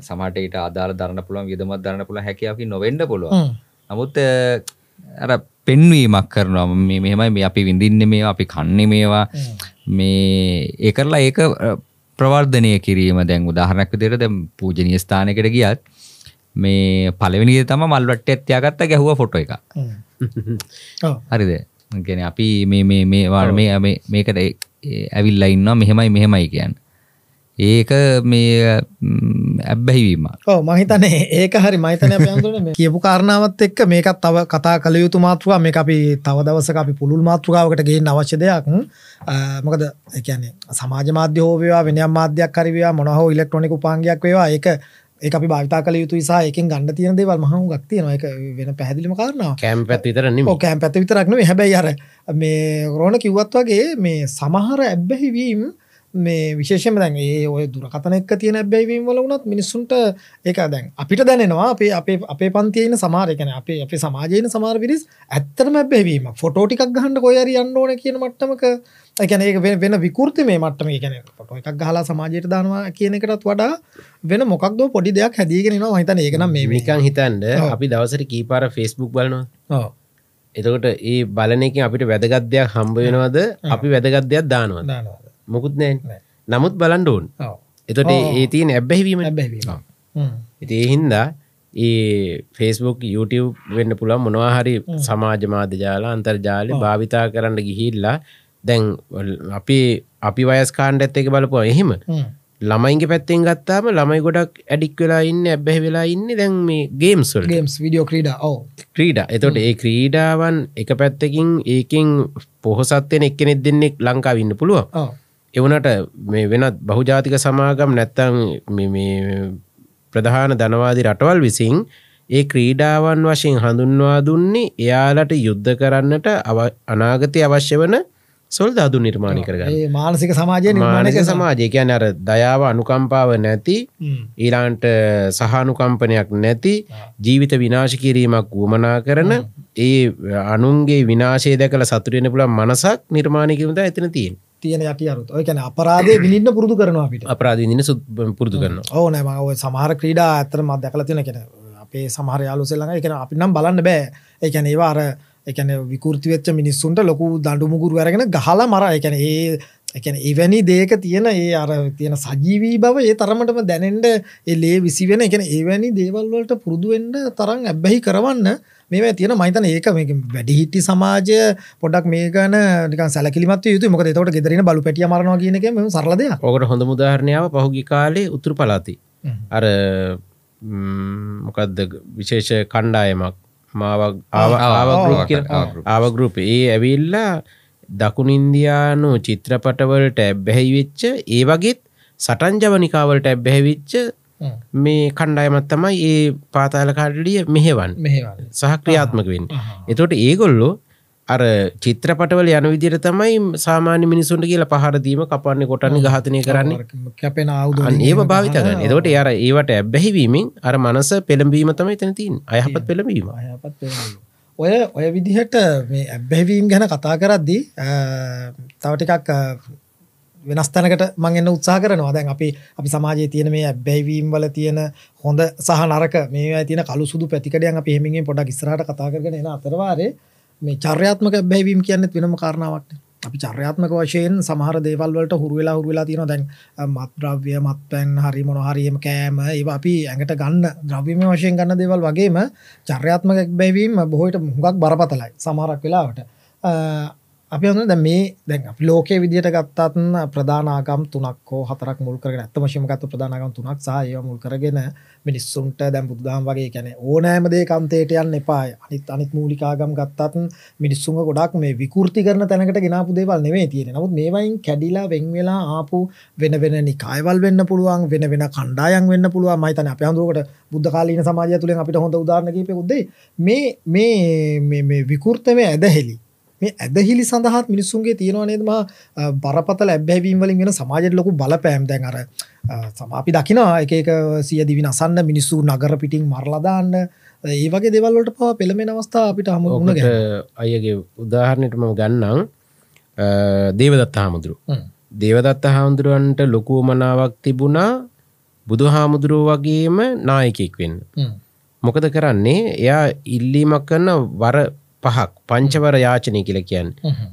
C: සමටට ආදාර දරන්න පුළුවන් විදමත් දරන්න පුළ හැකියාවකි නොවෙන්ඩ පුළුව. නමුත් අර පෙන්වීමක් කරනවා. මේ මෙහෙමයි මේ අපි විඳින්න මේ අපි කන්නේ මේවා. මේ ඒ කරලා ඒක ප්‍රවර්ධනය කිරීම. දැන් උදාහරණයක් විදිහට දැන් පූජනීය ස්ථානයකට ගියත් මේ පළවෙනි දේ තමයි මල්වට්ටයක් තියාගත්ත ගැහුවා ෆොටෝ එක. හරිද? කියන්නේ අපි මේ මේ මේ මේකට ඇවිල්ලා ඉන්නවා. මෙහෙමයි මෙහෙමයි කියන්නේ. ඒක මේ ම්, ඇබ්බැහිවීම.
B: ඔව් මම හිතන්නේ ඒක හරි. මම හිතන්නේ අපි අඳුරන්නේ මේ කියපු කාරණාවත් එක්ක මේකත් තව කතා කළ යුතු මාතෘකාවක් මේක අපි තව දවසක අපි පුළුල් මාතෘකාවකට ගේන්න අවශ්‍ය දෙයක්. මොකද ඒ කියන්නේ සමාජ මාධ්‍ය හෝ වේවා වෙනයම් මාධ්‍යයක් හරි වේවා මොනවා හෝ ඉලෙක්ට්‍රොනික උපාංගයක් වේවා ඒක ඒක අපි භාවිතා කළ යුතුයි සහ ඒකෙන් ගන්න තියෙන දේවල් මහ හුඟක් තියෙනවා. ඒක වෙන පැහැදිලිම කාරණාවක්.
A: කෑම් පැත් විතර නෙම
B: ඕ කෑම් පැත විතරක් නෙවෙයි හැබැයි අර මේ රෝණ කිව්වත් වගේ මේ සමහර ඇබ්බැහිවීම් මේ විශේෂම දැන් ඒ ඔය දුරකතන එක්ක තියෙන ඇබ්බැහිවීම් වල වුණත් මිනිස්සුන්ට ඒක දැන් අපිට දැනෙනවා අපේ අපේ අපේ පන්තියේ ඉන්න සමහර ඒ කියන්නේ අපේ අපේ සමාජයේ ඉන්න සමහර පිරිස් ඇත්තටම ඇබ්බැහිවීමක් ෆොටෝ ටිකක් ගහන්න කොයි හරි යන්න ඕනේ කියන මට්ටමක ඒ කියන්නේ ඒක වෙන වෙන විකෘති මේ මට්ටමේ ඒ කියන්නේ ෆොටෝ එකක් ගහලා සමාජයට දානවා කියන එකටත් වඩා වෙන මොකක්ද පොඩි දෙයක් හැදීගෙන එනවා මම හිතන්නේ ඒක නම් මේ
A: නිකන් හිතන්ඩ
B: ඔව්.
A: අපි දවසට කීපාර ෆෙස්බුක් බලනවා.
B: ඔව්.
A: එතකොට ඒ බලන එක අපිට වැදගත්දයක් හම්බ වෙනවද? අපි වැදගත්දයක් දානවද?
B: දානවා
A: මොකුත් නෑ. නමුත් බලන්ඩ ඕන්. එතොට. ඒ තියෙන ඇබ්බැහිවීම ඒ හින්දා ඒ ෆෙස්බුක් YouTube වෙන්න පුළුවන් මොනවා හරි සමාජ මාධ්‍යජාලා අන්තර්ජාලය භාවිතා කරන්න ගිහිල්ලා දැන් අපි අපි වයස්කාණ්ඩ ඇත්ත එක බලපුවා. එහෙම.
B: හ්ම්.
A: ළමයින්ගේ පැත්තෙන් ගත්තාම ළමයි ගොඩක් ඇඩික් වෙලා ඉන්න ඇබැහි වෙලා ඉන්න දැන් මේ ගේම්ස්වල්
B: ගේම්ස් විඩියෝ ක්‍රීඩා. ඔව්.
A: ක්‍රීඩ. එතොට ඒ ක්‍රීඩාවන් එක පැත්තකින් ඒකින් පොහොසත්වයෙන් එක්කෙනෙක් දෙන්නෙක් ලංකා ඉන්න පුළුවන් එවනට මේ වෙනත් බහුජාතික සමාගම් නැත්තං ප්‍රධාන ධනවාදි රටවල් විසින් ඒ ක්‍රීඩාවන් වශයෙන් හඳුන්වා දුන්නේ එයාලට යුද්ධ කරන්නට අනාගතය අවශ්‍ය වන සොල්දාදු නිර්මාණය කරගන්න.
B: මානසික සමාජය කරන
A: සමාජය කියන අර දයාව අනුකම්පාව නැති. ඊලාන්ට සහනුකම්පනයක් නැති ජීවිත විනාශ කිරීමක් වුවමනා කරන ඒ අනුන්ගේ විනාශය දැකල සතුරෙන පුළන් මනසක් නිර්මාණය කිරමත ඇතින තියෙන්
B: තියෙන යටි අරුත්. ඔය කියන්නේ අපරාධය විඳින්න පුරුදු කරනවා අපිට.
A: අපරාධිදින සුත් පුරුදු කරනවා.
B: ඕ නෑ මම ඔය සමහර ක්‍රීඩා ඇත්තටම මම දැකලා තියෙන කියන අපේ සමහර යාළුවෝ සෙල්ලම් ඒ කියන්නේ අපි නම් බලන්න බෑ. ඒ කියන්නේ ඒවා අර ඒ කියන්නේ විකෘති වෙච්ච මිනිස්සුන්ට ලොකු දඬු මුගුරු අරගෙන ගහලා මර. ඒ කියන්නේ ඒ කියන්නේ එවැනි දෙයක තියෙන ඒ අර තියෙන සජීවී බව ඒ තරමටම දැනෙන්න ඒ ලේ විසි වෙන කියන්නේ එවැනි දේවල් වලට පුරුදු වෙන්න තරම් ඇබ්බැහි කරවන්න මේවා තියෙන මම හිතන්නේ ඒක මේක වැඩිහිටි සමාජය පොඩක් මේ ගැන නිකන් සැලකිලිමත් විය යුතුයි මොකද එතකොට ගෙදරින බලු පැටිය මරනවා කියන එක මෙහෙම සරල දෙයක්
A: ඕකට හොඳ මුදාහරණයාව පහුගි කාලේ උතුරු
B: හ්ම්.
A: අර ම්, මොකක්ද විශේෂ කණ්ඩායමක් මාවක්
C: ආව-.
A: ආවගරුප ඒ ඇවිල්ලා දකුණ ඉන්දයානු චිත්‍රපටවලට ඇබ්බැහි වෙච්ච ඒ වගේත් සටන් ජවනිකාවලට ඇබ්බැහිවිච්ච. මේ කණ්ඩායමත් තමයි ඒ පාතාල කාඩලිය මෙහෙවන් සහ ක්‍රියාත්මක වෙන්න. එතොට ඒගොල්ලෝ අර චිත්‍රපටවල යන විදිර තමයි සාමාන්‍ය මිනිසුන්ට කියලා පහරදීම කපන්නේ කොටන්න ගහතනය කරන්නේ.
B: කැපෙන ආයුධ
A: අන්න
B: වලින්
A: ඒව
B: එහෙම
A: භාවිත
B: ගහනවා.
A: ගන්න එතකොට අර ඒවට ඇබ්බැහිවීමෙන් අර මනස පෙළඹීම තමයි තැන තින් අයහපත් පෙළඹීම.
B: ඔය ඔය විදිහට මේ ඇබ්බැහිවීම් ගැන කතා කරද්දී අ, තව ටිකක් අ, වෙනස් තැනකට මං එන්න උත්සාහ කරනවා. දැන් අපි අපි සමාජයේ තියෙන මේ ඇබ්බැහිවීම් වල තියෙන හොඳ සහ නරක මේවා තියෙන කළු සුදු පැතිකඩයන් අපි හැමින්ගෙන් පොඩ්ඩක් ඉස්සරහට කතා කරගෙන එන අතරවාරේ මේ චර්යාත්මක ඇබ්බැහිවීම් කියන්නේත් වෙනම කාරණාවක් නේ. අපි චර්යාත්මක වශයෙන් සමහර දේවල් වලට හුරු වෙලා හුරු වෙලා තියෙනවා. දැන් අ, මත්ද්‍රව්‍ය මත්පැන් හරි මොනවා හරි එහෙම කෑම ඒවා අපි ඇඟට ගන්න ද්‍රව්‍යමය වශයෙන් ගන්න දේවල් වගේම චර්යාත්මක බැවීම බොහෝට හුඟක් බරපතලයි සමහරක් වෙලාවට. අ, අපි හඳුනන දැන් මේ දැන් අපි ලෝකයේ විදිහට ගත්තත් ප්‍රධාන ආගම් තුනක් හෝ හතරක් මුල් කරගෙන ඇත්ත වශයෙන්ම ගත්ත ප්‍රධාන ආගම් තුනක් සහ ඒවා මුල් කරගෙන මිනිස්සුන්ට දැන් බුදුදහම වගේ කියන්නේ ඕනෑම දෙයක අන්තයට යන්න එපා අනිත් අනිත් මූලික ආගම් ගත්තත් මිනිස්සුන්ව ගොඩක් මේ විකෘති කරන තැනකට ගෙනාපු දේවල් නෙවෙයි තියෙන්නේ. නමුත් මේවයින් කැඩිලා වෙන් වෙලා ආපු වෙන වෙන නිකායවල් වෙන්න පුළුවන් වෙන වෙන කණ්ඩායම් වෙන්න පුළුවන්. මම හිතන්නේ අපේ හඳුරකට බුද්ධ කාලීන සමාජය තුළින් අපිට හොඳ උදාහරණ කීපයක් දෙයි. මේ මේ මේ මේ විකෘතමේ ඇදහිලි මේ ඇදහිලි සඳහාත් මිනිස්සුන්ගේ තියෙනවා නේද? අ, බරපතල ඇබ්බැහිවීම් වලින් වෙන සමාජයට ලොකු බලපෑම්. දැන් අර අපි දකිනවා එක එක සිය දිවි නසන්න මිනිස්සු නගර පිටින් මරලා දාන්න. ඒ වගේ දේවල් වලට පවා පෙළමෙන අවස්ථා අපිට හමු වුණ ගැන.
A: අයගේ උදාහරණයට මම ගන්නම්. දේවදත්ත හාමුදුරු
B: හ්ම්.
A: දේවදත්ත හාමුදුරුවන්ට ලොකූ මනාවක් තිබුණා. බුදු හාමුදුරුව වගේම නායකෙක් වෙන්න. මොකද කරන්නේ? එයා ඉල්ලීමක් කරන වර පහක්. පංචවර යාචනය කියල කියන්න.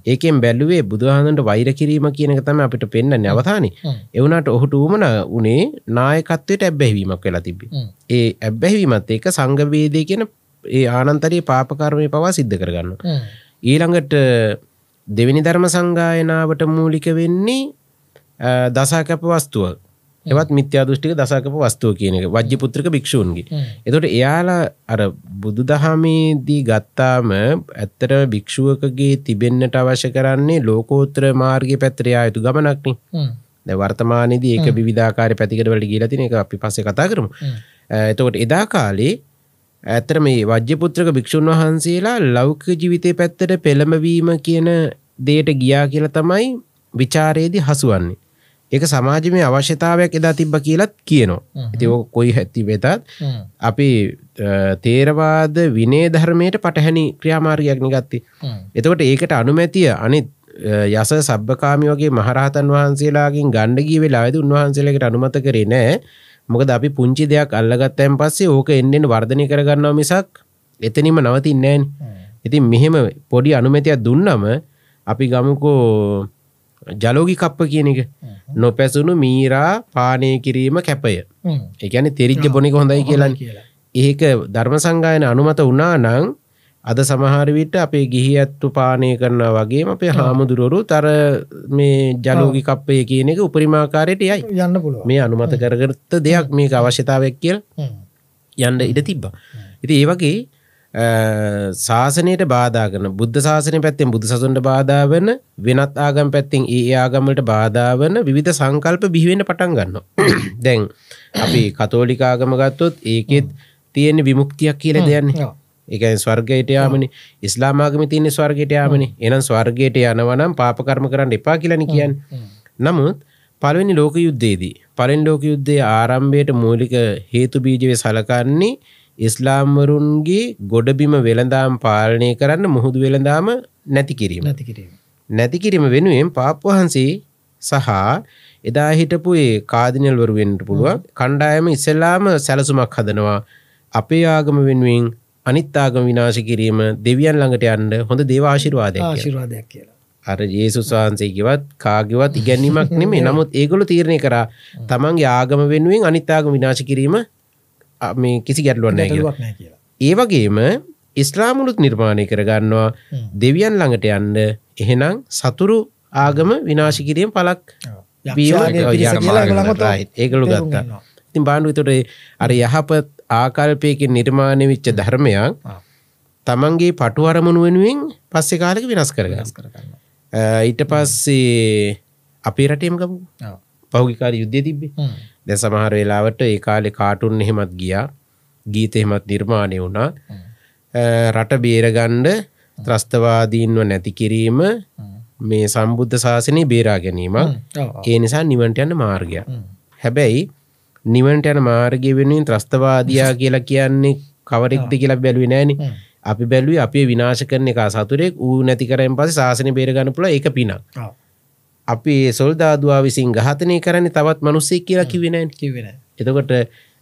A: ඒකෙන් බැල්ලුවේ බුදුහානට වෛර කිරීම කියනක තම අපිට පෙන්න්න නවතානි එවනට ඔහුට ඌමන උනේ නායකත්වයට ඇබ්බැහවීමක් වෙලා තිබි ඒ ඇබ්බැහවීමත් ඒක සංගවේදය කියන ඒ ආනන්තරයේ පාපකර්මය පවා සිද්ධ කරගන්න ඊළඟට දෙවෙනි ධර්ම සංගායනාවට මූලික වෙන්නේ දසා කැප වස්තුව එවත් මිත්‍යා දෘෂ්ටික දසකප වස්තුව කියන එක. වජ්‍ය පුත්‍රක භික්ෂූන්ගේ එතොට එයාලා අර බුදු දහමේදී ගත්තාම ඇත්තට භික්ෂුවකගේ තිබෙන්න්නට අවශ්‍ය කරන්නේ ලෝකෝත්‍ර මාර්ගය පැත්‍රයා යුතු ගමනක්න වර්තමානදී ඒක විධාකාර පැතිකටවලට ගීලතින එක අපි පස්සේ කතා කරමු. එතකොට එදා කාලේ ඇතර මේ වජ්‍යපුත්‍රක භික්‍ෂූන් වහන්සේලා ලෞක ජීවිතය පැත්තට පෙළඹවීම කියන දේට ගියා කියලා තමයි විචාරයේදී හසුවන්නේ ඒක සමාජමය අවශ්‍යතාවයක් එදා තිබ්බ කියලත් කියනවා. ඇති කොයි හැත්ති වෙතත් අපි තේරවාද විනේ ධර්මයට පටහැනි ක්‍රියාමාර්ගයක් නිගත්ති. එතකොට ඒකට අනුමැතිය අනිත් යස සබ්භකාමි වගේ මහරහතන් වහන්සේලාගෙන් ගණ්ඩගී වෙලා ඇද උන්වහන්සේලකට අනුමත කරේ නෑ. මොකද අපි පුංචි දෙයක් අල්ලගත්තැන් පස්සේ ඕක එන්නෙන් වර්ධනය කරගන්නවා මිසක් එතනිම නවතින්නෑන් ඉතින් මෙහෙම පොඩි අනුමැතියක් දුන්නම අපි ගමුකෝ ජලෝගි කප්ප කියන එක නොපැසුණු මීරා පානය කිරීම කැපය. එකන තෙරිච්ජ බොනික හොඳයි කියලන්. ඒක ධර්ම සංගායන අනුමත වනා නං අද සමහරවිට අපේ ගිහි ඇත්තු පානය කරන වගේ අපේ හාමුදුරුවරු තර මේ ජලෝගි කප්පය කියන එක උපරිමාකාරයට යයි.
B: යන්න පුළුව
A: මේ අනුමත කරගත්ත දෙයක් මේක අවශ්‍යතාවක් කියල් යන්න ඉඩ තිබ්බා. ඉති ඒවගේ ශාසනයට බාධාගන බුද්ධ ශාසනය පැත්තෙන් බුදු සසුන්ට බාධාවන වෙනත් ආගම් පැත්තිෙන් ඒ ආගමට බාධාවන විධ සංකල්ප බිහිවෙන පටන් ගන්න දැන් අපි කතෝලිකාගම ගත්තොත් ඒකෙත් තියෙන විමුක්තියක් කියල දෙයන්නේ. එකයි ස්වර්ගයට යාමනි. ඉස්ලාමාගම තියන්නේ ස්වර්ගයට යාමනි. එනම් ස්වර්ගයට යනවනම් පාපකර්ම කරන්න එපා කියලන කියන්න. නමුත් පළවෙනි ලෝක යුද්ධේදී පලෙන් ලෝක යුද්ධේ ආරම්භයට මූලික හේතු බීජව සලකන්නේ ඉස්ලාම්වරුන්ගේ ගොඩබිම වෙළඳාම් පාලනය කරන්න මුහුදු වෙළඳාම නැති කිරීම.
B: නැති කිරීම.
A: නැතිකිරීම වෙනුවෙන් පාප වහන්සේ සහ එදා හිටපු ඒ කාදිනල්වරුවෙන්ට පුළුවන් කණ්ඩායම ඉස්සෙල්ලාම සැලසුමක් හදනවා. අපේ ආගම වෙනුවෙන් අනිත්තාගම විනාශ කිරීම දෙවියන් ළඟට යන්න හොඳ දේවාශිරවාදය
B: ආශිර්වාදයක් කියලා.
A: අර ජේසුස් වහන්සේකිවත් කාගවත් ඉගැන්නීමක් නෙමේ නමුත් ඒගොලු තීරණය කරා තමන්ගේ ආගම වෙනුවෙන් අනිත්තාගම විනාශ කිරීම මේ කිසි ගැටලුවන්න ඒ වගේම ඉස්ලාමුළුත් නිර්මාණය කරගන්නවා. දෙවියන් ළඟට යන්න. එහෙනම් සතුරු ආගම විනාශි කිරීම පලක්
B: තේරුම්
A: ගත්තා. ඉතින් බාණ්ඩු තොට අර යහපත් ආකල්පයකින් නිර්මාණය විච්ච ධර්මයක්. තමන්ගේ පටු අරමුණු වෙනුවෙන් පස්සෙ කාලක විනස් කරගන්න
B: වෙනස් කරගන්නවා.
A: ඊට පස්සේ අපේ රටේම ගමු.
B: ඔව්.
A: පහුගිකාර යුද්ධය තිබ්බේ. දැ සමහර වෙලාවට ඒ කාලෙ කාටුන් එහෙමත් ගියා. ගීත එහෙමත් නිර්මාණය වුණා. රට බේරගණ්ඩ ත්‍රස්තවාදීන්ව නැති කිරීම මේ සම්බුද්ධ ශාසනය බේරා
B: ඔව්.
A: ඒ නිසා නිවට යන්න මාර්ගයක්
B: හ්ම්.
A: හැබැයි නිවට යන මාර්ගය වෙනුවෙන් ත්‍රස්තවාදයා කියලා කියන්නේ කවරෙක්ද කියලා බැලුව නෑන. අපි බැලුව අපේ විනාශ කරන එක සතුරෙක් ඌ නැති කරෙන් පස ශාසන බේරගන්න පුල එක පිනක්.
B: ඔව්.
A: අපි සොල්දාදවා විසින් ගහතනය කරන්නේ තවත් මනුස්සේ කියලා කිවෙනෑන්
B: කිව්වේ නැහැ.
A: එතකොට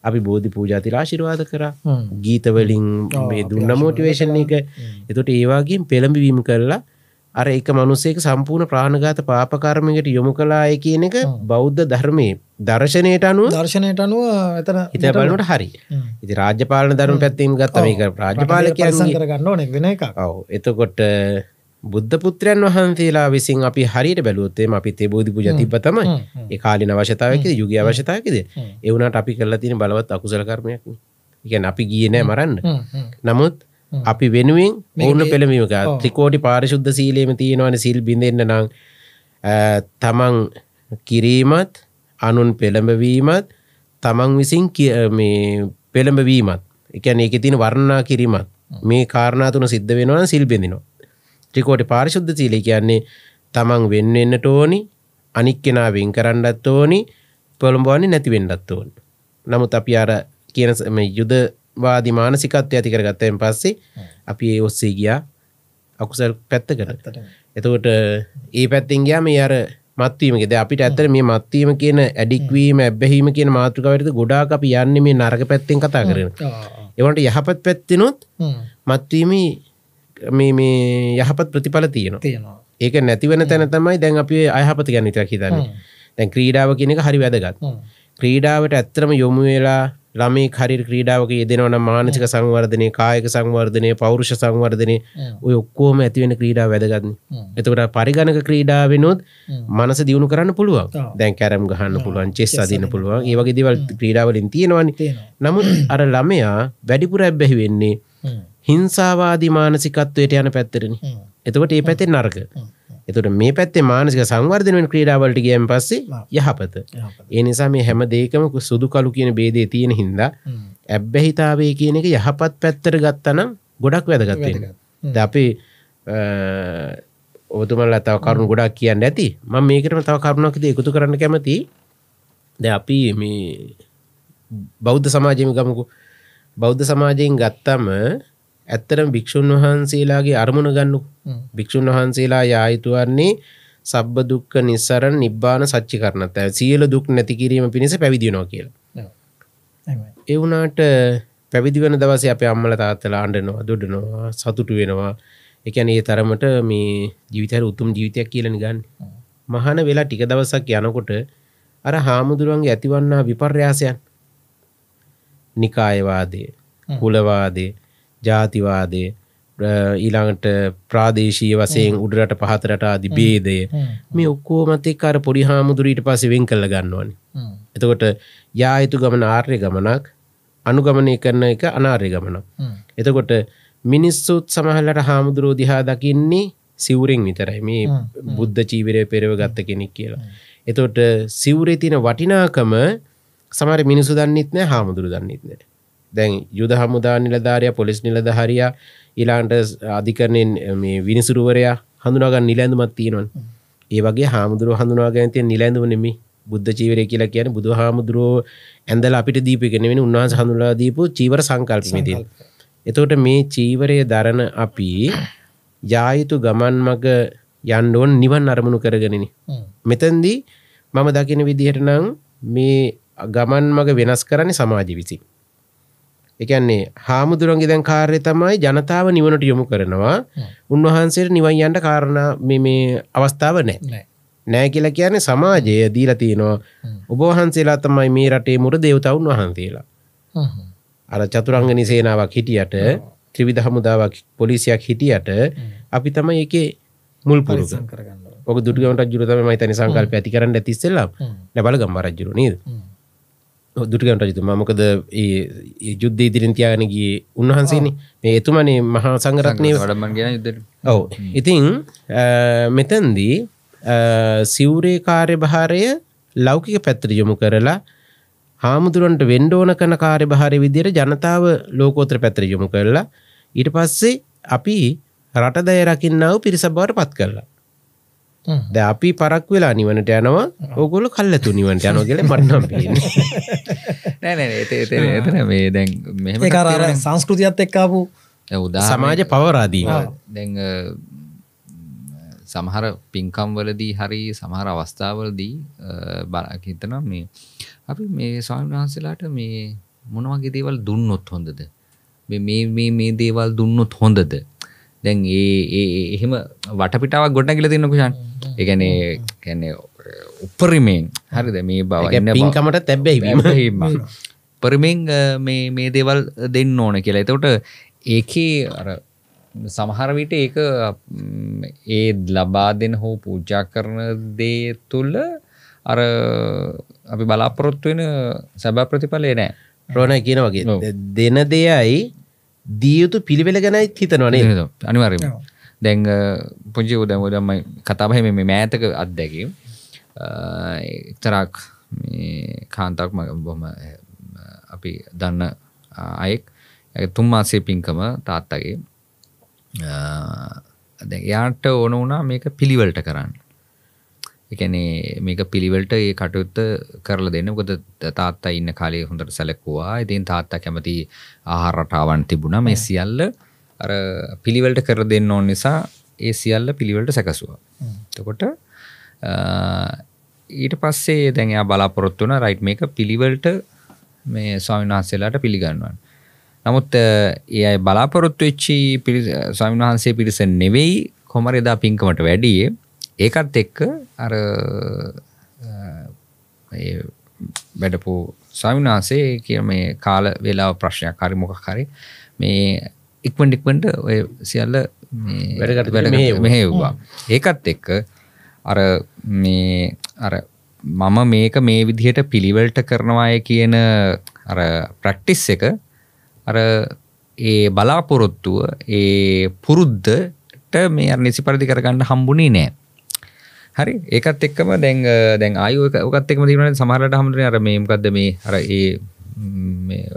A: අපි බෝධි පූජාතිල ආශිරවාද කර. ගීතවලින් මේ දුන්න මෝටිවේෂන් එක. එතොට ඒවාගේ පෙළඹවීම කරලා අර එක මනුස්සේක සම්පූර්ණ ප්‍රාණගත පාපකර්මකට යොමු කලාය කියන එක බෞද්ධ ධර්මය දර්ශනයට අනුව
B: දර්ශනයට අනුව එතන
A: හිත බලනට හරි. ඉති රාජ්‍යපාලන ධර්ම පැත්වීම ගත්ත මේක
B: පරිසම්
A: රාජපාලකයන්ගේ
B: කරගන්න ඕනෙක් වෙන
A: ඔව. එතකොට බුද්ධ පුත්‍රයන් වහන්සේලා විසින් අපි හරියට බැලුවත්තේ අපි තේ බෝධි පූජ තිබ තමයි. ඒ කාලින අවශ්‍යතාවක යුග අවශ්‍යතාවකද
B: හ්ම්.
A: එවනට අපි කරලා තියෙන බලවත් අකුසල කර්මයක් ඉගැන අපි ගිය නෑ මරන්න. නමුත්. අපි වෙනුවෙන් ඔවුන්න පෙළමීමක. ත්‍රිකෝටි පාරිශුද්ධ සීලේම තියෙනවන සිල් බිඳෙන්න්න නං තමන් කිරීමත් අනුන් පෙළඹවීමත් තමන් විසින් පෙළඹවීමත්. එකැන එක තින වර්ණනා කිරීමත්. මේ කාරණාතුන සිද්ධ වෙනවන සිල් බෙඳනවා ත්‍රිකෝටි පාරිශුද්ධ සීලය කියන්නේ තමන් වෙන්වෙන්නට ඕනි අනික් කෙනා වෙන් කරන්නත් ඕනි පොළඹවන්නේ නැතිවෙන්නත් ඕන් නමුත් අපි අර කියන මේ යුදවාදි මානසිකත්වය ඇති කරගත්තයෙන් පස්සේ අපි ඒ ඔස්සේ ගියා අකුසල් පැත්ත කර
B: ඇත්තටම.
A: එතකොට ඒ පැත්තිෙන් ගයා මේ අර මත්වීමකෙද අපිට ඇතර මේ මත්වීම කියන ඇඩික්වීම ඇබැහීම කියන මාතෘකවරද ගොඩාක් අපි යන්න මේ නරක පැත්තෙන් කතා කරන. එවට යහපත් පැත්තිනොත්. මත්වීම මේ මේ යහපත් ප්‍රතිඵල තියෙනවා.
B: තියෙනවා.
A: ඒක නැතිවන තැන තමයි දැන් අපි අයහපත ගැන විතරක් හිතන්නේ. දැන් ක්‍රීඩාව කියන එක හරි වැදගත්. ක්‍රීඩාවට ඇත්තරම යොමු වෙලා ළමයි හරි ක්‍රීඩාවක යෙදෙනවන මානසික සංවර්ධනය කායක සංවර්ධනය පෞරුෂ සංවර්ධනය ඔය ඔක්කෝම ඇතිවෙන ක්‍රීඩා වැදගත්න. එතකට පරිගණක ක්‍රීඩාවෙනොත් මනස දියුණු කරන්න පුළුවන්. දැන් කැරම් ගහන්න පුළුවන් චෙස් අදින්න පුළුවන්. ඒවගේ දෙවල් ක්‍රීඩාවලින් තියෙනවනි.
B: තියෙනවා.
A: නමුත් අර ළමයා වැඩිපුර ඇබ්බැහි වෙන්නේ. හිංසාවාදී මානසිකත්වයට යන පැත්තරනි. එතකොට ඒ පැත්තෙන් නරක. එතට මේ පැත්තේ මානසික සංවර්ධනයෙන් ක්‍රීඩාවලට ගියම් පස්සේ යහපත. ඒ නිසා මේ හැම දේකම සුදු කලු කියන බේදේ තියෙන හින්දා. ඇබ්බැහිතාවේ කියන එක යහපත් පැත්තර ගත්තනම් ගොඩක් වැදගත්වෙන. ද අපි ඔබතුමල් තව කරුණු ගොඩක් කියන්න ඇති. ම මේකටම තව කරුණක්ද එකතු කරන්න කැමති. ද අපි මේ බෞද්ධ සමාජයම ගමකු. බෞද්ධ සමාජයෙන් ගත්තම ඇත්තරම් භික්‍ෂූන් වහන්සේලාගේ අරමුණ ගන්නු. භික්‍ෂූන් වහන්සේලා යායුතුවන්නේ සබ්බ දුක්ක නිස්සරන් නිබ්බාන සච්චි කරනත් ඇ සියල දුක් නැති කිරීම පිණිස පැවිදිනවා කියලා. එවුනාට පැවිදි වන දවස අප අම්මල තාත්තලා අන්ඩනවා දුඩනවා සතුටු වෙනවා. එකන ඒ තරමට මේ ජීවිතර උතුම් ජීවිතයක් කියලන ගන්න මහන වෙලා ටික දවසක් යනකොට අර හාමුදුරුවන්ගේ ඇතිවන්නා විපර්යාසයන්. නිකායවාදය කුලවාදේ ජාතිවාදය ඊළඟට ප්‍රාදේශීය වසයෙන් උඩරට පහතරට ආදි බේදය. මේ ඔක්කෝමතේ කර පොඩි හාමුදුරීට පස වෙන් කල්ල ගන්නවන. එතකොට යායුතු ගමන ආර්ය ගමනක් අනුගමනය කරන එක අනාර්ය ගමනක්. එතකොට මිනිස්සුත් සමහල්ලට හාමුදුරුවෝ දිහා දකින්නේ සිවුරෙන් විතරයි. මේ බුද්ධ චීවරය පෙරව ගත්ත කෙනෙක් කියලා. එතොට සිවුරේ තින වටිනාකම සමර මිනිසු දන්නෙත් නෑ හාමුදුරු දන්නෙත් නෑ. දැන් යුද හමුදා නිලධාරය පොලිස් නිලද හරියා ඉලාන්ට අධිකරණයෙන් විනිසුරුවරයා හඳුනාගන්න නිලැඳුමත් තියෙනවන් ඒ වගේ හාමුදුරුව හඳුනාගැනතිය නිලැඳුව නෙමි බුද්ධ චීවරය කියලා කියන බුදු හාමුදුරුවෝ ඇඳල අපිට දීපිගෙනෙන උන්වහස හඳුලා දීපු චීවර සංකල්පමිතින්. එතකොට මේ චීවරය දරණ අපි යායුතු ගමන් මග යන්ඩෝන් නිවන් අරමුණු කරගෙනනි. මෙතන්දී මම දකින විදිහට නම් මේ ගමන් මග වෙනස් කරන්නේ සමාජ විසි. එකන්නේ හාමුදුරන්ගේ දැන් කාර්ය තමයි ජනතාව නිවනට යොමු කරනවා. උන්වහන්සේට නිවන් යන්ට කාරණ මේ- අවස්ථාව නෑ.
B: නෑ.
A: කියලා කියන්නේ සමාජය දීල තියෙනවා. ඔබවහන්සේලා තමයි මේ රටේ මුර දෙවතවුන් වහන්සේලා. අර චතුරංගනි සේනාවක් හිටියට ත්‍රිවිධ හමුදාවක් පොලිසියක් හිටියට අපි තමයි එක මුල්
B: ඕන.
A: ඔක දුටගට ජුරතම මයිතන සංකල්ප ඇති කරන්න ඇතිස්සෙල්ලා. නැබල ගම්බරජුරු නීද
B: හ්ම්.
A: දුටගට ජතුම මොකද ඒ යුද්ධ ඉදිරින්තියාගනගේ උන්වහන්සේනේ මේ එතුමනේ මහා සංගරත්නය
C: වඩමන් ගෙන යුදර
A: ඔව ඉතිං මෙතන්දී සිවුරේ කාර්ය භාරය ලෞකික පැත්තර යොමු කරලා හාමුදුරුවන්ට වෙන්ඩෝන කන කාර්ය භාරය විදිර ජනතාව ලෝකෝත්‍ර පැත්‍ර යොමු කරලා ඊට පස්සේ අපි රටදය රකින්නාව පිරිස බවට පත් කරලා. ද අපි පරක් වෙලා නිවනට යනවා. ඕගොල කල්ලතු නිවන්ට යනොගෙල මරනම් පේන
C: නෑ එතන මේ දැන්
B: අර අර සංස්කෘතියත් එක්කාපු
C: උදා
A: සමාජ පවරාදීම
C: දැන් සමහර පින්කම් වලදී හරි සමහර අවස්ථාවලදී බලක් හිතනම් මේ අපි මේ ස්වාමි වහන්සේලාට මේ මොනවගේ දේවල් දුන්නොත් හොඳද? මේ- මේ මේ මේ දේවල් දුන්නොත් හොඳද දැන් ඒ එහෙම වටපිටාවක් ගොඩ කියල තින්න කුෂන් එකනේ කැන්නේ උපරිමෙන් හරිද? මේ බව
A: පින්කමට
C: හැබැයිම. පරිමෙන් මේ මේ දේවල් දෙන්න ඕන කියලා. එතකොට ඒකේ අර සමහර විට ඒක ම්, ඒ ලබා දෙන හෝ පූජා කරන දේ තුළ අර අපි බලාපොරොත්තු වෙන සැබෑ ප්‍රතිඵලය නෑ.
A: රෝණ කියන වගේ. දෙන දෙයයි දියයුතු පිළිවෙල ගැනයි හිතනවනේ
C: අනිවාර්යම දැන් පුංචි උදම දමයි කතාබහ මේ මෑතක අත්දැකීම්. එක්තරක් මේ කාන්තක් මග බොහම අපි දන්න අයෙක්. තුන් මාසේ පින්කම තාත්තගේ. දැන් එයාට ඕන වුණා මේක පිළිවලට කරන්න එකනේ මේක පිළිවෙලට ඒ කටයුත්ත කරලා දෙන්න. කොද තාත්තා ඉන්න කාලේ හොඳට සැලකුවා. ඉතින් තාත්තා කැමති ආහාරටාවන් තිබුණා. මේ සියල්ල අර පිළිවෙලට කර දෙන්න ඕන නිසා ඒ සියල්ල පිළිවෙලට සැකසුවා. තකොට ඊට පස්සේ දැන් එයා බලාපොරොත්තු වන රයිට් මේක පිළිවෙලට මේ ස්වාමීන් වහන්සේලාට පිළිගන්නවා. නමුත් ඒ අය බලාපොරොත්තු වෙච්චි ස්වාමීන් වහන්සේ පිරිස නෙවෙයි කොමර එදා පින්කමට වැඩියේ ඒකත් එක්ක අර වැඩපු ස්වාමීන් වහන්සේ කිය මේ කාල වෙලාව ප්‍රශ්නයක් හරි මොකක් හරි මේ ඉක්මට ඉක්මට ඔය සියල්ල මෙහෙව්වා ඒකත් එක්ක අර මේ අර මම මේක මේ විදිහට පිළිවල්ට කරනවාය කියන අර ප්‍රක්ටිස් එක අර ඒ බලාපොරොත්තුව ඒ පුරුද්ධට මේ නිසි පරිදි කරගන්න හම්බුණේ නෑ හරි. ඒකත් එක්කම දැන් දැන් ආයු ඔකත් එක්ම තිබුණා සමහරට හම්බුනේ අර මේ මොකද්ද මේ? අර ඒ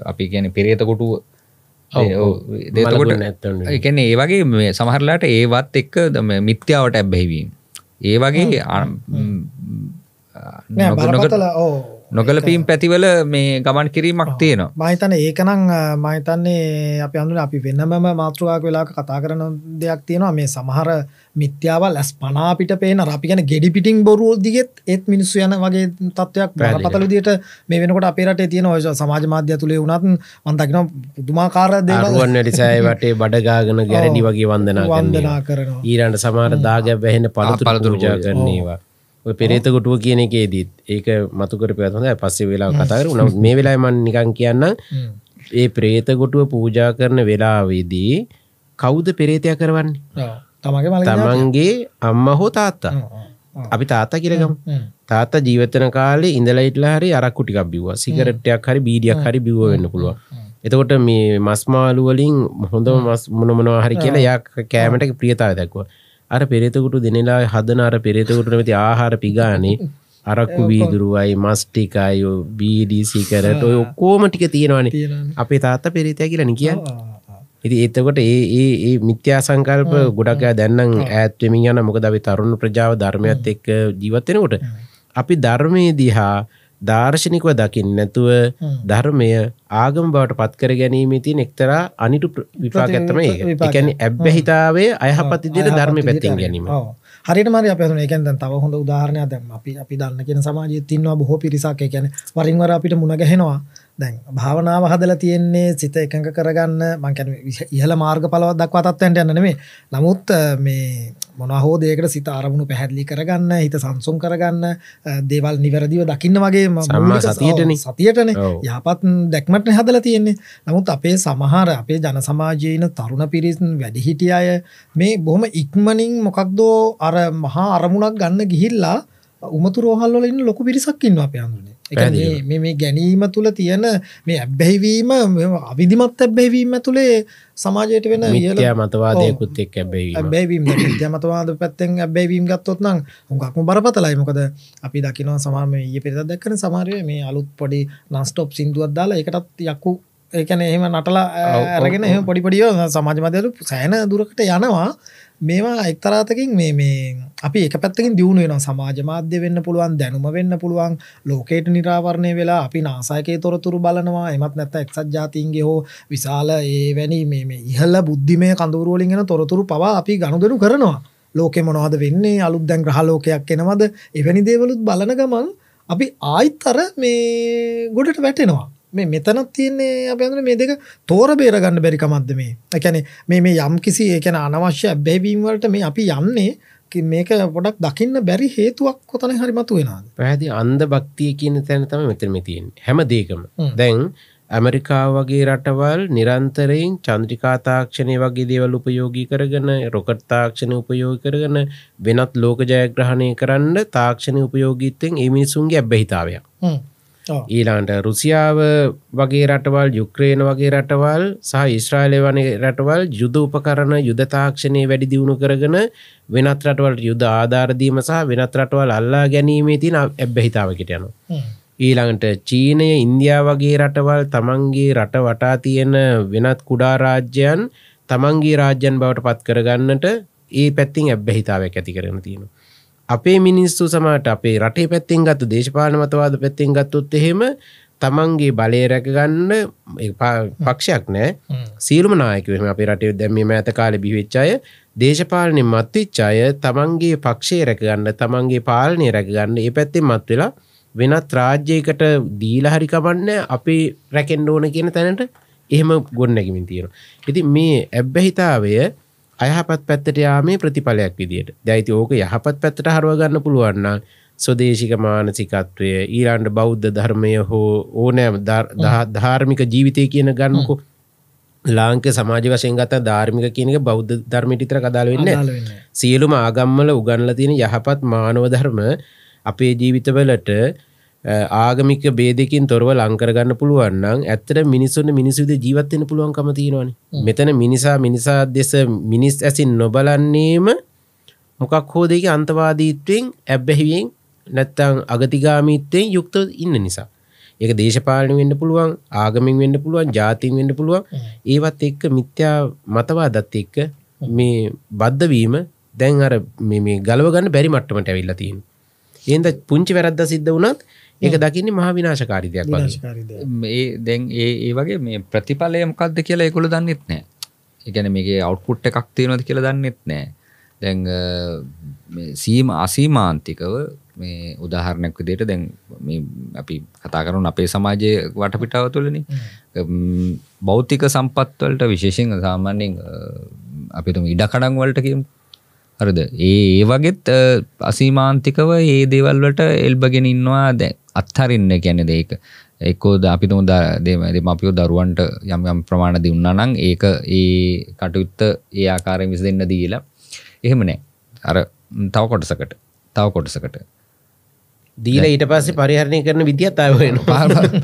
C: අපි කියන්නේ පෙරේත කොටුව. ඒකන්නේ ඒ වගේ මේ සමහරලාට ඒවත් එක්ක මිත්‍යාවට ඇබ්බැහිවීම ඒ වගේ නොකලපීම් පැතිවල මේ ගමන් කිරීමක් තියෙනවා.
B: මහිතන ඒකනං මහිතන්නේ අපි අඳුන අපි වෙන්නම මාතෘවාක වෙලාක කතා කරන දෙයක් තියෙනවා. මේ සමහර මිත්‍යාවල් ඇස් පනාපිට පේන අපිගෙන ගෙඩි පිටිං බොරුවල් දිගෙත් ඒත් මිනිස්සු යන වගේ තත්වයක් පතලදිට මේ වෙනකොට අපේරට තියෙන ඔය සමාජ මාධ්‍ය තුළේ වුණත් මන්දකින පුදුමාකාර
A: දේවන්න ඩිසාය වටේ බඩගාගන ගැරඩි වගේ වන්දනා
B: වන්දනා කරන
A: ඊරන්ට සමාර දාගැ වැහෙන පළතු පළතුරජා කරන්නේවා පෙරේත කොටුව කියන එකේදීත් ඒක මතුකර පැත්හොඳ පස්සේ වෙලා කතාර උනම් මේ වෙලාමන් නිකන් කියන්න ඒ ප්‍රේත කොටුව පූජා කරන වෙලාවේදී කවුද පෙරේතය කරවන්නේ? තමන්ගේ අම්ම හෝ තාත්තා. අපි තාත්තා කියරගම් තාත්තා ජීවතන කාලේ ඉඳලයිටලා හරි අරක්කු ටිකක් බිව්වා. සිකරට්ටයක් හරි බීඩියක් හරි බිව වෙන්න පුළුවන්. එතකොට මේ මස්මාලු වලින් හොඳම මස් මොනමනවා හරි කියලා යක් කෑමට ප්‍රියතාව දැක්වා අර පෙරෙතකුටු දෙනෙලා හදන අර පෙරෙතකුට නැති ආහාර පිගානේ. අරක්කු වීදුරුවයි මස්ටිකයි බීඩීසිකරට ඔය ඔක්කෝම ටික තියෙනවානේ. අපේ තාත්ත පෙරිතය කියලන කියන්න. ඉති එතකොට ඒ ඒ මිත්‍යා සංකල්ප ගොඩක් දැන්නම් ඇත්වමින් යන මොකද අපි තරුණ ප්‍රජාව ධර්මයත් එක්ක ජීවත්වෙනකොට අපි ධර්මය දිහා දර්ශනිකව දකිින් නැතුව ධර්මය ආගම බවට පත්කර ගැනීම තින් එක්තරා අනිටු විපාගත්තම ඒ එකැන ඇබ්බැහිතාවේ අයහපත් ඉදිට ධර්ම පැත්තිෙන් ගැනීම.
B: හරිට මරි අප එකැන් තව හොඳ උදාහරණය දැම් අපි අපි දන්න කියෙන සමාජය තින්නවා බොහෝ පිරිසක්. ගැන වරින්වර අපිට මුණගහෙනවා දැන් භාවනාව හදල තියෙන්නේ සිත එකඟ කරගන්න. මංකැන ඉහල මාර්ග පලවත් දක්වා තත්වන්ට යන්න නෙමේ නමුත් මේ මොනහෝ දේකට සිත අරමුණු පැහැදිලි කරගන්න හිත සංසුම් කරගන්න දේවල් නිවැරදිව දකින්න වගේ
A: සතියටන.
B: සතියටන. යහපත් දැක්මට හදල තියෙන්නේ. නමුත් අපේ සමහර අපේ ජන සමාජයන තරුණ පිරිසන් වැඩිහිටිය අය මේ බොහොම ඉක්මනින් මොකක්දෝ අර මහා අරමුණක් ගන්න ගිහිල්ලා උමතු රෝහල්වල ඉන්න ලොකු පිරිසක්කින්වා අප අඳුනේ මේ ගැනීම තුළ තියෙන මේ ඇබ්බැහිවීම අවිධිමත් ඇබ්බැවීම තුළේ සමාජයට වෙන
A: යා මතවාදයකුත් එක්
B: ඇබැවීම ත්‍ය මතවාද පැත්තෙන් ඇබැවීම් ගත්තොත් නම් හොඟක්ම බරපතලයි. මොකද අපි දකිනවා සමාම ඒ පෙරත දැක්කන සමාරය මේ අලුත් පොඩි නස්ටොප් සිින්දුවත් දාලා එකටත් යක්කු ඒකන එහෙම නටලා ඇරගෙන එහ පොඩිපඩියෝ සමාජ මදයලු සෑන දුරකට යනවා මේවා එක්තරාතකින් මේ මේ අපි එක පැත්තකින් දියුණු වෙන සමාජ මාධ්‍ය වෙන්න පුළුවන් දැනුම වෙන්න පුළුවන් ලෝකේට නිරාවරණය වෙලා අපි නාසායකේ තොරතුරු බලනවා. එමත් නැත්ත එක්සත් ජාතින්ගේ හෝ විශාල ඒ වැනි මේ ඉහල්ල බුද්ධිමය කඳුරුවලින්ගෙන තොරතුරු පවා අපි ගණුදනු කරනවා. ලෝකෙ මොනවාද වෙන්නේ? අලුත් දැන් ග්‍රහලෝකයක් එනවද? එවැනි දේවලුත් බලන ගමන් අපි ආයිත්තර මේ ගොඩට වැටෙනවා. මේ මෙතනත් තියන්නේ අප ඇඳන මේ දෙක තෝර බේරගන්න බැරිකමක්ද මේ? එකැන මේ මේ යම් කිසි ඒකැන අනවශ්‍ය අබැවීමවලට මේ අපි යන්නේ මේක පොඩක් දකින්න බැරි හේතුවක් කොතන හරිමතු වෙනද
A: පැහැදි අන්ද භක්තිය කියන තැන තම මෙතරම තියෙන් හැම දේකම දැන් ඇමරිකාව වගේ රටවල් නිරන්තරයෙන් චන්ද්‍රිකා තාක්ෂණය වගේ දේවල් උපයෝගී කරගෙන රොකට් තාක්ෂණ උපයෝග කරගෙන වෙනත් ලෝක ජයග්‍රහණය කරන්න තාක්ෂණ උපයෝගීත්තෙන් ඒ මිනිසුන්ගේ ඇබ්බහිතාවයක් ඊලාන්ට රුසියාව වගේ රටවල් යුක්්‍රේණ වගේ රටවල් සහ ඉස්්‍රායිලය වනේ රටවල් යුද උපකරණ යුද තාක්ෂණය වැඩි දියුණු කරගෙන වෙනත් රටවල් යුද ආධාරදීම සහ වෙනත් රටවල් අල්ලා ගැනීමේ තින ඇබ්බහිතාවකට යන. ඊළඟට චීනය ඉන්දයා වගේ රටවල් තමන්ගේ රට වටා තියෙන වෙනත් කුඩා රාජ්‍යයන් තමන්ගේ රාජ්‍යන් බවට පත් කරගන්නට ඒ පැත්තිං ඇබ්බහිතාවක් ඇති කරන තියෙනවා. අපේ මිනිස්සු සමට අපේ රටේ පැත්තිෙන් ගත්තු දේශපාන මතවාද පැත්තිෙන් ගත්තුත් එහෙම තමන්ගේ බලය රැකගන්න පක්ෂයක් නෑ සීරුම නායකවම අපේ රටේ දැම්ම ඇත කාල බිවිච්චාය දේශපාලනය මත්විච්චාය තමන්ගේ පක්ෂය රැකගන්න තමන්ගේ පාලනය රැකගන්න ඒ පැත්තෙන් මත් වෙලා වෙනත් රාජ්‍යයකට දීල හරිකමන්න අපේ රැකෙන්ඩ ඕන කියන තැනට එහෙම ගොන්නැගමින් තියෙන. ඉති මේ ඇබ්බැහිතාවය අයහපත් පැත්තට යාමේ ප්‍රතිඵලයක් විදියට. දැයිති ඕක යහපත් පැත්තට හරුවගන්න පුළුවන්න ස්වදේශික මානසිකත්වය ඊරන්ට බෞද්ධ ධර්මය හෝ ඕනෑම ධාර්මික ජීවිතය කියන ගන්නකෝ. ලාංක සමාජ වශයෙන් ගත ධාර්මික කියනක බෞද්ධ ධර්මටිතර කදාල වෙන්න. සියලුම ආගම්මල උගන්ල තියෙන යහපත් මානව ධර්ම අපේ ජීවිතවලට ආගමික බේදකින් තොරව ලංකරගන්න පුළුවන්නම් ඇත්තට මිනිස්සුන්න මිනිසුද ජීවත්වෙන පුළුවන්කම තියෙනවාන. මෙතන මිනිසා මිනිසා දෙස මිනිස් ඇසින් නොබලන්නේම මොකක් හෝ දෙක අන්තවාදීත්වයෙන් ඇබ්බැහිවෙන් නැත්තං අගතිගාමිත්වයෙන් යුක්ත ඉන්න නිසා. ඒක දේශපාලන වෙන්න පුළුවන් ආගමින් වෙන්න පුළුවන් ජාතින් වෙන්න පුළුවන්. ඒවත් එක්ක මිත්‍යා මතවාදත් එක්ක මේ බද්ධවීම දැන් අර මේ- මේ ගලවගන්න බැරි මට්ටමට ඇවිල්ලා තියෙන ඒද පුංචි වැරද්ද සිද්ධ වුණත් ඒක දකින්නේ මහ විනාශකාරී දෙයක් වගේ.
B: විනාශකාරී දෙයක්.
C: ඒ දැන් ඒ ඒ වගේ මේ ප්‍රතිඵලය මොකක්ද කියලා ඒකොළ දන්නෙත් නෑ. එකන මේගේ අවට්පුට් එකක් තියෙනවද කියලා දන්නෙත් නෑ. දැන් සීම අසීමාන්තිකව මේ උදාහරණයක් විදියට දැන් මේ අපි කතා කරුන් අපේ සමාජය වටපිටාව තුළනි. බෞතික සම්පත්වලට විශේෂෙන් සාමාන්‍යෙන් අපිතුම ඉඩකඩන් වලට කියම් හරිද ඒ ඒ වගෙත් අසීමාන්තිකව ඒ දේවල්වට එල්බගෙන ඉන්නවා. දැ අත්හරින්න ගැන දෙක එක්කෝද අපිතුම දේම අපියෝ දරුවන්ට යම් යම් ප්‍රමාණ දිවන්නනං ඒක ඒ කටයුත්ත ඒ ආකාරය විස දෙන්න දීලා එහෙම නෑ. අර තව කොටසකට. තව කොටසකට.
A: දීල ඊට පස්සේ පරිහරණය කරන විදිත් අයවෙන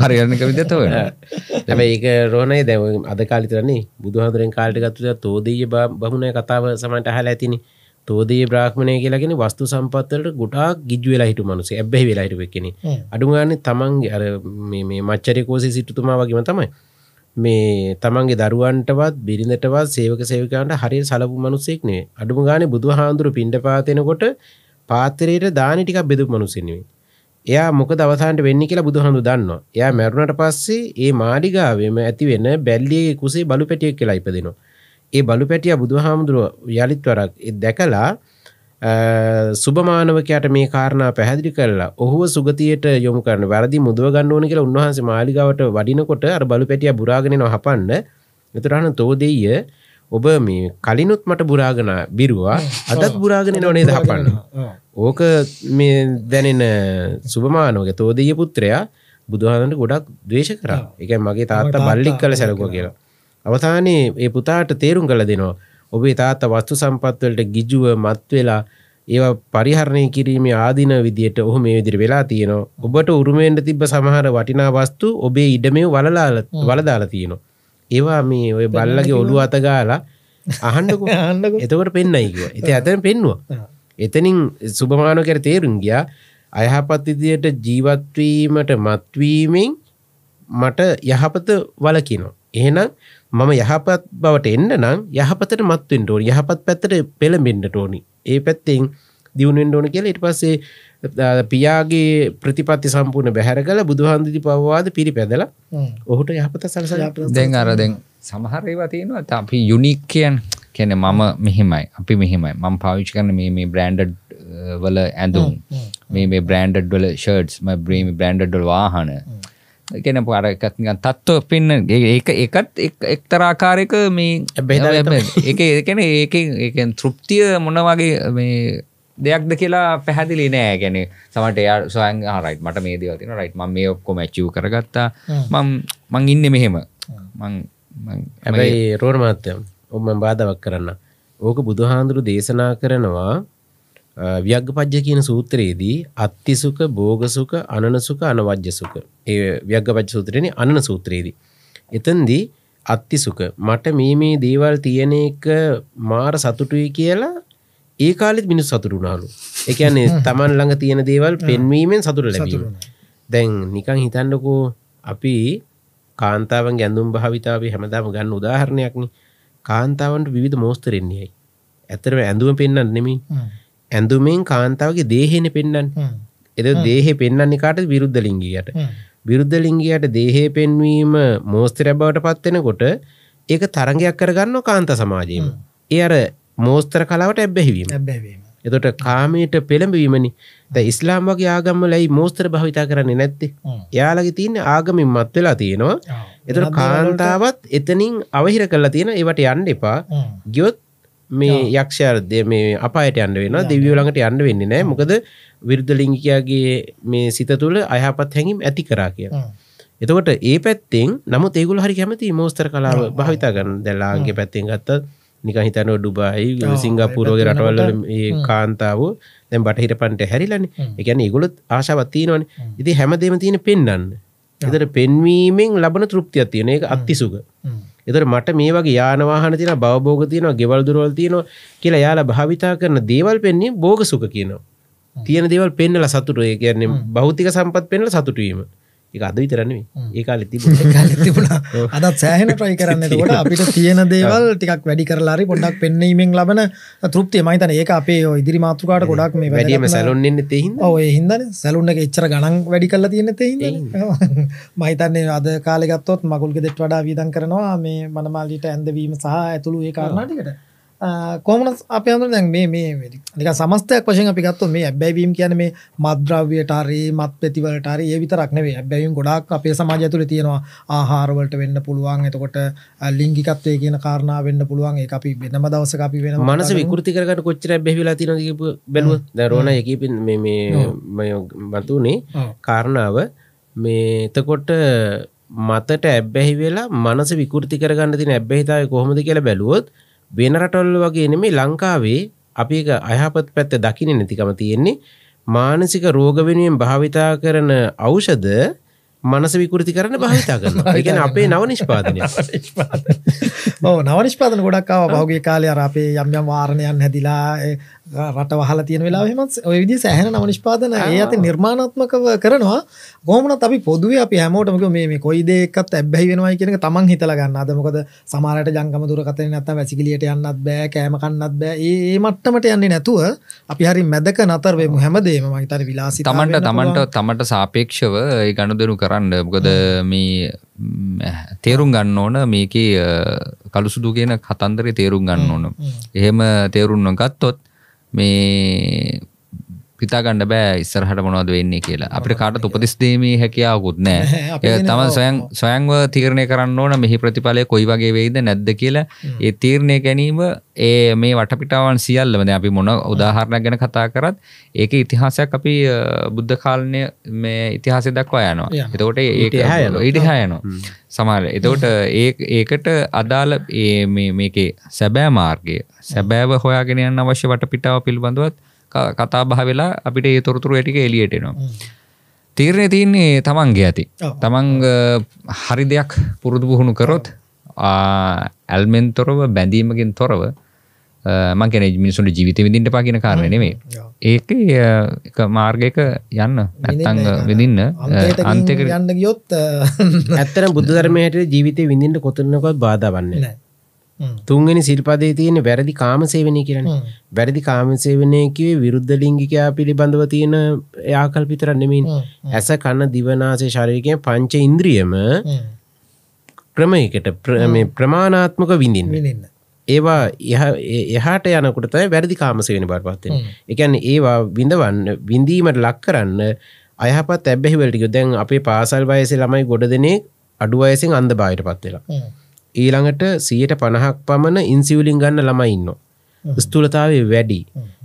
C: පරිරණක විදත වෙන
A: හැබ ඒක රෝණය දැව අද කාලිතරන්නේ බුදුහදුරෙන් කාල්ට ගත්තුද තෝදීය බමුණය කතාව සමට හල ඇතිනි තෝදේ බ්‍රාහ්මණය කියලාගෙන වස්තු සම්පත්වලට ගොටාක් ගිජ්ජු වෙලා හිටු මනුස ඇබ්බැහි වෙලා හිටුව කෙනෙ
B: හ්ම්.
A: අඩුගාන තමන්ගේ අර මේ- මච්චරය කෝසි සිටුතුමා වගේම තමයි. මේ තමන්ගේ දරුවන්ටවත් බිරිඳටවත් සේවක සේවකන්ට හරි සලපු මනුස්සෙක් නේ අඩුම ගානේ බුදු හාන්දුරු පින්ඩ පාතෙනකොට පාතරයට දානි ටිකක් බෙදු මනුසෙනෙවේ එයා මොක දවසන්ට වෙන්න කියලා බුදුහඳු දන්න එයා මැරුණට පස්සේ ඒ මාඩිගාවම ඇති වෙන බැල්ලිය කුසේ බලු පැටියක් කියලා ඉපදෙනවා ඒ බලු පැටිය බුදුහාමුදුරුව යළිත්වරක් දැකලා සුභමානවකයට මේ කාරණා පැහැදිලි කරලා ඔහුව සුගතියට යොමු කරන වැරදි මුදුව ගන්න ඕන කියලා උන්වහන්සේ මාලිගාවට වඩිනකොට අර බලු පැටිය බුරාගෙනන හපන්න. එතුරහන තෝදෙය ඔබ මේ කලිනුත් මට බුරාගන බිරුවා අදත් බුරාගෙන නොනේ දහපන්න
B: ඔව්.
A: ඕක මේ දැනෙන සුභමානෝක තෝදය පුත්‍රයා බුදුහාදට ගොඩක් දේශ කර. එක මගේ තාත්තා බල්ලික් කල සැලකුව කියලා අවසානයේ ඒ පුතාට තේරුම් කළ දෙනවා. ඔබේ තාත්ත වස්තු සම්පත්වලට ගිජුව මත්වෙලා ඒවා පරිහරණය කිරීමේ ආදින විදියට ඔහු මේ විදිරි වෙලා තියෙනවා. ඔබට උරුමෙන්ට තිබ සමහර වටිනා වස්තු ඔබේ ඉඩමේ වලලාල වලදාලා තියෙනවා. ඒවා මේ ඔය බල්ලගේ ඔලු අතගාලා අහන්ඩකු
B: අහන්නකෝ.
A: එතකොට පෙන්නයිකිව එති ඇතන පෙන්නවා. එතනින් සුභමාන කර තේරුම් ගියා. අයහපත් ඉදියට ජීවත්වීමට මත්වීමෙන් මට යහපත වලකිනවා. එහෙනම් මම යහපත් බවට එන්න නම් යහපතට මත්වෙන්ට ඕනි. යහපත් පැත්තට පෙළඹෙන්ට ඕනි. ඒ පැත්තෙන් දියුණුවෙන්ට ඕන කියලා ඉට පස්සේ පියාගේ ප්‍රතිපත්ති සම්පූර්ණ බැහැර කල බුදුහන්දිති පවවාද පිරි පැදලා. ඔහුට යහපත සලසල
C: දැන් අර දැන් සමහර ඒවා තියෙනවා. අපි යුනික් කියන් කැන මම මෙහෙමයි අපි මෙහෙමයි. මම පාවිච්චි කරන මේ මේ බ්‍රන්ඩඩ් වල ඇඳුම් මේ මේ බ්‍රන්ඩඩ් වල ෂර්ට්ස් ම බ්‍රීම බ්‍රන්ඩඩ් වල වාහන ගෙන පර එකත් නිකන් තත්ත්ව පෙන්න. ඒක එකත් එක්- එක්තරාකාරයක මේ
A: හැබැයි
C: එක එකන ඒක ඒකෙන් තෘප්තිය මොන වගේ මේ දෙයක්ද කියලා පැහැදිලි නෑ. ගැන සමට එයා සොයන් රයිට මට මේ දේවතින රයිට් ම මේ ඔක්කොම ඇච්චව කරගත්තා. මං මං ඉන්න මෙහෙම.
A: හැබැයි රෝණ මාත්‍යයම් ඔම බාධවක් කරන්න ඕක බුදුහාන්දුරු දේශනා කරනවා ව්‍යග්ග පජ්්‍ය කියන සූත්‍රයේදී අත්තිසුක බෝගසුක අනනසුක අනවජ්‍යසුක ඒ ව්‍යග්ග පජ් සූත්‍රයන අනන සූත්‍රයේදී. එතන්දී අත්තිසුක මට මේ මේ දේවල් තියෙන එක මාර සතුටුයි කියලා ඒ කාලෙත් මිනිස් සතුරුනාලු එකන්නේ තමන් ළඟ තියෙන දේවල් පෙන්වීමෙන් සතුට ලැබීම. දැන් නිකං හිතන්නකෝ අපි කාන්තාවන් ගැඳුම් භාවිතාව හැමදාම ගන්න උදාහරණයක්න කාන්තාවන්ට විධ මෝස්තරෙන්නේයි ඇතරම ඇඳුම පෙන්න්න නෙමින්
B: හ්ම්.
A: ඇඳුමෙන් කාන්තාවගේ දේහෙන පෙන්න්න. එද දේහ පෙන්න්නන්නේ කාට විරුද්ධ ලිංගියට. විරුද්ධ ලිංගියට දේහේ පෙන්වීම මෝස්තර බවට පත්වෙනකොට ඒක තරගයක් කරගන්න කාන්ත සමාජයම. ඒ අර මෝස්තර කලාවට ඇබ්බැහිවීම. එතොට කාමයට පෙළඹවීමනි. ද ඉස්ලාම් වගේ ආගම්ම ලැයි මෝස්තර භවිතා කරන්නේ නැත්තේ? යාලගේ තියන්න ආගමින් මත් වෙලා තියෙනවා. එතට කාන්තාවත් එතනින් අවහිර කරලා තියෙන ඒවට යන්න එපා. ගියොත් මේ යක්ෂාර්දය මේ අපායට යන්න වෙන දෙවියෝළඟට යන්න වෙන්නේ නෑ. මොකද විරුද්ධ ලිංගිකයාගේ මේ සිත තුළ අයහපත් හැඟිම් ඇති කරා කිය එතකොට ඒ පැත්තෙන් නමුත් ඒගුල හරි කැමති මෝස්තර කලාව භාවිතා කරන්න. දැල්ලාගේ පැත්තෙන් ගත්ත නික හිතන ඩුබයි සිංගපුරෝගේ රටවල්ල කාන්තාව දැම් බටහිර පන්ට හැරිලන එකැන ඉගුලත් ආශාවත්තියනවන ඉති හැමදේම තියෙන පෙන්න්න එතට පෙන්වීමෙන් ලබන තෘප්තියක් තියෙන එක අත්තිසුක එතර මට මේ වගේ යානවාහන තින බවබෝග තියනවා ගෙවල් දුරවල් තියනවා කියලා යාලා භාවිතා කරන දේවල් පෙන්නේ බෝග සුක කියනවා. තියෙන දේවල් පෙන්නල සතුට. ඒ කියන්නේ බෞතික සම්පත් පෙන්නල සතුටවීම එක අද විතරන්නේ ඒ කාලෙ තිබ
B: තිබුණා. අදත් සෑහෙන ට්‍රයි කරන්නකොට අපිට තියෙන දේවල් ටිකක් වැඩි කරලාරි පොඩක් පෙන්නීමෙන් ලබන තෘප්තිය මයිතන ඒක අපේ ඉදිරි මාතෘකාට ගොඩක් මේ
A: වැඩියම සැලොන්න්න තෙහින්
B: ඔය හින්දන. සැලුන්න එච්චර ගණන් වැඩි කරලා තියෙන තෙහින් මහිතන්නේ අද කාලෙගත්තොත් මකුල්ගෙ දෙට වඩා වීදන් කරනවා. මේ මනමාලිට ඇන්දවීම සහ ඇතුළු ඒ කාරණාටිකට කොමන අප අඳ දැන් මේ මේ නික සමස්තයක් වශයෙන් අපි ගත්තු මේ ඇබැවීම් කියන මේ මද්‍රව්‍යයට හරි මත් පෙතිවලට හරි ඒ විතරක් නෙවේ ඇබැවීම් ගොඩක් අපේ සමාජය තුළ තියෙනවා. ආහාරවලට වෙන්න පුළුවන්. එතකොට ලිංගිකත්වය කියන කාරණා වෙන්න පුළුවන්. ඒ අපි වෙනම දවස අපි වෙන
A: මනස විකෘති කරකට කොච්චර බැහිලා තින බැලුව? දරෝන යකිපින් මේ මතුනේ කාරණාව මේ එතකොට මතට ඇබ්බැහි වෙලා මනස විකෘති කරගන්න තින ඇබ්බහිතාව කොහොමද කියලා බැලුවොත් වෙන රටොල්ල වගේ නෙමේ ලංකාවේ අපි එක අයහපත් පැත්ත දකින නැතිකම තියෙන්නේ. මානසික රෝග වෙනුවෙන් භාවිතා කරන ඖෂධ මනස විකෘති කරන භාවිතා කරන එකන අපේ නව නිෂ්පාදනය.
B: ඕ නව නිෂ්පාදන ගොඩක්කාව පහුගේ කාලය අර අපේ යම් යම් වාරණයන් හැදිලා රට වහල තියෙන වෙලාහෙමත් ඔය විදි සෑහන නව නිෂ්පාදන ඒ ඇති නිර්මාණත්මකව කරනවා. ගෝමනත් අපි පොදුවේ අපි හැමෝටමක මේ කොයි දෙකත් ඇබ්බැහි වෙනවයි කියනක තමන් හිතල ගන්න. අදමකද සමාරට ජංගම දුරකත නැත වැසිකිලියට යන්නත් බෑ කෑම කන්නත් බෑ. ඒ මට්ටමට යන්නේ නැතුව අපි හරි මැදක නතරවේම හැමදේම මහිතර විලාසි
C: තමන්ට තමන්ට තමට සාපේක්ෂව ඒ ගණුදනු කරන්න. බොකද මේ තේරුම් ගන්න ඕන මේක කළුසුදු කියන කතන්දරේ තේරුම් ගන්න ඕන. එහෙම තේරුන්න ගත්තොත් මේ පිතාගණඩ බෑ ඉස්සරහට මොනවද වෙන්නේ කියලා. අපිට කාට උපදෙස් දීමේ හැකියාවකුත් නෑ. තම සොයන් සොයන්ව තීරණය කරන්න ඕන මෙහි ප්‍රතිඵලය කොයි වගේ වෙයිද නැද්ද කියලා. ඒ තීරණය ගැනීම ඒ මේ වටපිටාවන් සියල්ලමද අපි මොන උදාහරණයක් ගැන කතා කරත් ඒක ඉතිහාසයක් අපි බුද්ධ කාලනය මේ ඉතිහාසය දක්වා යනවා. එතකොට ඒක ඉඩහා යනවා. සමාල එතකොට ඒ ඒකට අදාළ මේකේ සැබෑ මාර්ගය සැබෑව හොයාගෙන යන්න අවශ්‍ය වටපිටාව පිළිබඳවත් කතා බහ වෙලා අපිට ඒ තොරතුරු ඇටික එලියටනවා. තීරණය තියන්නේ තමන්ගේ ඇති. තමන් හරි දෙයක් පුරුදු පුහුණු කරොත් ඇල්මෙන් තොරව බැඳීමකින් තොරව මංකන මිනිසුන්ට ජීවිත විදිට පාගෙන කාරණ නෙමේ ඒක එක මාර්ගයක යන්න ඇත්තං විදින්න
B: අන්තක යන්න ගියොත්
A: ඇත්තර බුද්ධ ධර්මයට ජීවිතය විඳින්ට කොතුන්නකොත් බාධ වන්නේ තුන්ගෙන සිල්පදේ තියෙන වැරදි කාමසේවනය කියරන වැරදි කාමසේවනය කිවේ විරුද්ධ ලිංගිකයා පිළිබඳව තියෙන යාකල්පිතර නෙමින් ඇස කන්න දිවනාසේ ශරීකය පංච ඉන්ද්‍රියම ක්‍රමයකට ප්‍රමාණාත්මක විඳින් විඳන්න. ඒවා එහාට යනකොටත වැරදි කාමසේවෙන බර්පත්වෙන එකැන ඒවා විඳවන්න විඳීමට ලක් කරන්න අයහපත් ඇබැහිවලටික දැන් අපේ පාසල් වයසේ ළමයි ගොඩ දෙනේ අඩු අයසින් අන්ද බායට පත්වෙලා ඊළඟට සියයට පණහක් පමණ ඉන්සිවලින් ගන්න ළමයින්න ස්තුලතාවේ වැඩි.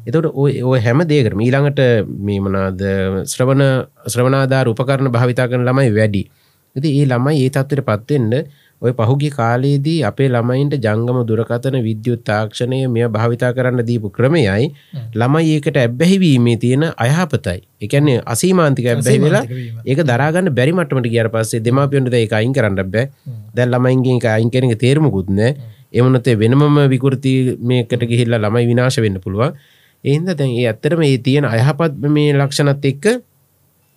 A: එතට ඔය හැම දේකරම ඊළඟට මේමනාද ශ්‍රවණ ශ්‍රවනාධාර උපකරණ භාවිතා කරන ළමයි වැඩි. ඇති ඒ ළමයි ඒ තත්වට පත්වෙන්න ඔය පහුගේ කාලයේදී අපේ ළමයින්ට ජංගම දුරකතන විද්‍යුත් තාක්ෂණය මෙය භාවිතා කරන්න දීපු ක්‍රමයයි. ළමයි ඒකට ඇබ්බැහිවීමේ තියෙන අයහපතයි. එකන්නේ අසීමාන්තික ඇබ්බැහි වෙලා ඒක දරාගන්න බැරි මටමට කිය පස්සේ දෙමාපියන්ට එක අයින් කරන්න බෑ. දැල් ළමයින්ගේ එක අයින් කෙනෙක තේරමකුත්න එමනතේ වෙනමම විකෘති මේකට ගිහිල්ලා ළමයි විනාශ වෙන්න පුළුවන්. එහින්ද දැන් ඒ ඇත්තරම ඒ තියෙන අයහපත් මේ ලක්ෂණත් එක්ක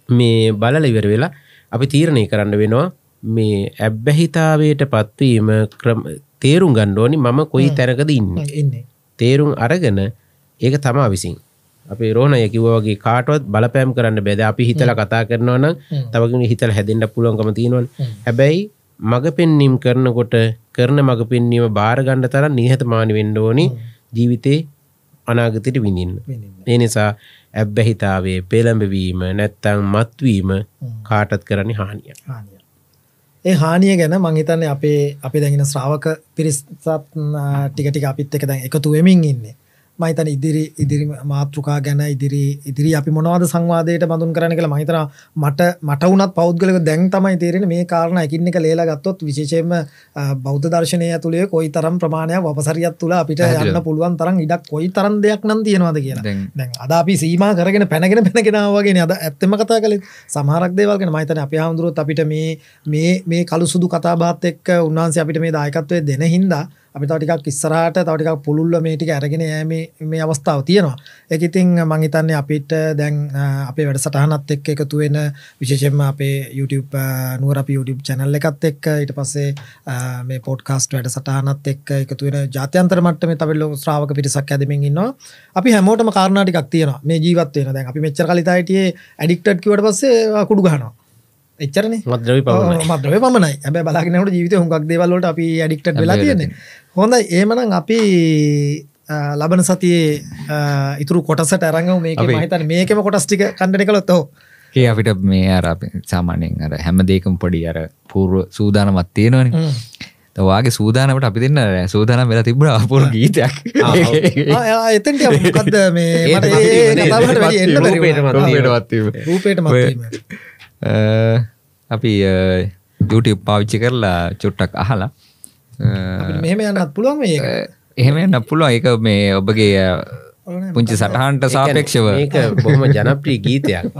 A: මේ බලල ඉවර වෙලා අපි තීරණය කරන්න වෙනවා මේ ඇබ්බැහිතාවයට පත්වීම තේරුම් ගණ්ඩෝනි මම කොයි තැනකද ඉන්න? තේරුම් අරගෙන ඒක තමා විසින්. අපේ රෝණ යකිවගේ කාටවත් බලපෑම් කරන්න බැද අපි හිතල කතා කරනවා නම් තවගෙන හිතල හැදෙන්ට පුළුවන්කම තියෙනවන හැබැයි මඟ පෙන්නම් කරනකොට කරන මඟ පෙන්වීම භාරගණ්ඩ තර නිහතමානි වෙන්ඩෝනි ජීවිතේ අනාගතයට විඳින්න. ඒ නිසා ඇබ්බැහිතාවේ පෙළඹවීම නැත්තං මත්වීම කාටත් කරන්නේ හානිය.
B: ඒ හානිය ගැන මංහිතන්නේ අපේ අපි දැගෙන ශ්‍රාවක පිරිස්සත් ටිකටික අපිත් එක දැන් එකතු වෙමින් ඉන්නේ. මහිතන ඉදිරි ඉදිරි මාතෘකා ගැන ඉදිරි ඉදිරි අපි මොනවද සංවාදයට බඳුන් කරන කළ මහිතන මට මට වනත් පෞද්ගලක දැන් තමයි තේරෙන මේ කාරණ එකින්න එක ලේලා ගත්තොත් විශේෂයෙන්ම බෞද්ධ දර්ශනය ඇතුළේ කොයි තරම් ප්‍රමාණයක් වපසරියත් තුළ අපිට යන්න පුළුවන් තරම් ඉඩක් කොයි තරම් දෙයක් නම් තියෙනවාද කියලා.
C: දැන්
B: අද අපි සීම කරගෙන පැනගෙන පැනගෙනාවගේ අද ඇත්තම කතා කළ සමහරක් දේවල්ගෙන මහිතන අප හාමුදුරුවත් අපිට මේ මේ මේ කළු සුදු කතාබාත් එක්ක උන්වහන්සේ අපිට මේ දායකත්වය දෙන හින්දා අපි තවටිකක් ඉස්සරහට තවටිකක් පුළුල්ල මේටික අරගෙන යෑම මේ අවස්ථාව තියෙනවා. එක ඉතින් මංහිතන්නේ අපිට දැන් අපේ වැඩ සටහනත් එක්ක එකතු වෙන විශේෂෙන්ම අපේ YouTube නුවර අපි YouTube චැනල් එකත් එක්ක ඊට පස්සේ මේ පොඩ්කාස්ට් වැඩ සටහනත් එක්ක එකතු වෙන ජාත්‍යන්තර මට්ටමේ තව ලොකු ශ්‍රාවක පිරිසක් ඇදමින් ඉන්නවා. අපි හැමෝටම කාරණා ටිකක් තියෙනවා. මේ ජීවත් වෙන දැන් අපි මෙච්චර කලිතා හිටියේ ඇඩික්ටඩ් කිව්වට පස්සේ කුඩු ගහනවා. එච්චරනේ.
A: මද්‍රවි පවන
B: මද්‍රව පමණයි. ඇබ බලාගෙනට ජීවිත හුඟක් දේවල්ලට අපි ඇඩික්ට වෙලා තියෙන්නේ. හොඳ ඒමනම් අපි ලබන සතියේ ඉතුරු කොටසට ඇරඟ මේක මහිතන මේකම කොටස්ටික කණ්ඩන කළොත් හෝ
C: ඒ අපිට මේ අර අපි සාමාන්‍යයෙන් අර හැම දෙයකම පොඩි අර පූර්ව සූදානමත් තියෙනවන. වාගේ සූදානට අපි දෙන්න සූදානම් වෙලා තිබුණ අපපුර ගීතයක්.
B: එතට මොකක්ද මේ
A: රූපේට
C: තිබුණා.
B: රූපේට මතකයි.
C: අපි YouTube පාවිච්චි කරලා චුට්ටක් අහලා
B: මෙහෙම යන්නත් පුළුවන් මේක
C: එහෙම යන්න පුළුවන්. ඒක මේ ඔබගේ පුංචි සටහන්ට සාපේක්ෂව.
A: ඒක බොහොම ජනප්‍රී ගීතයක්.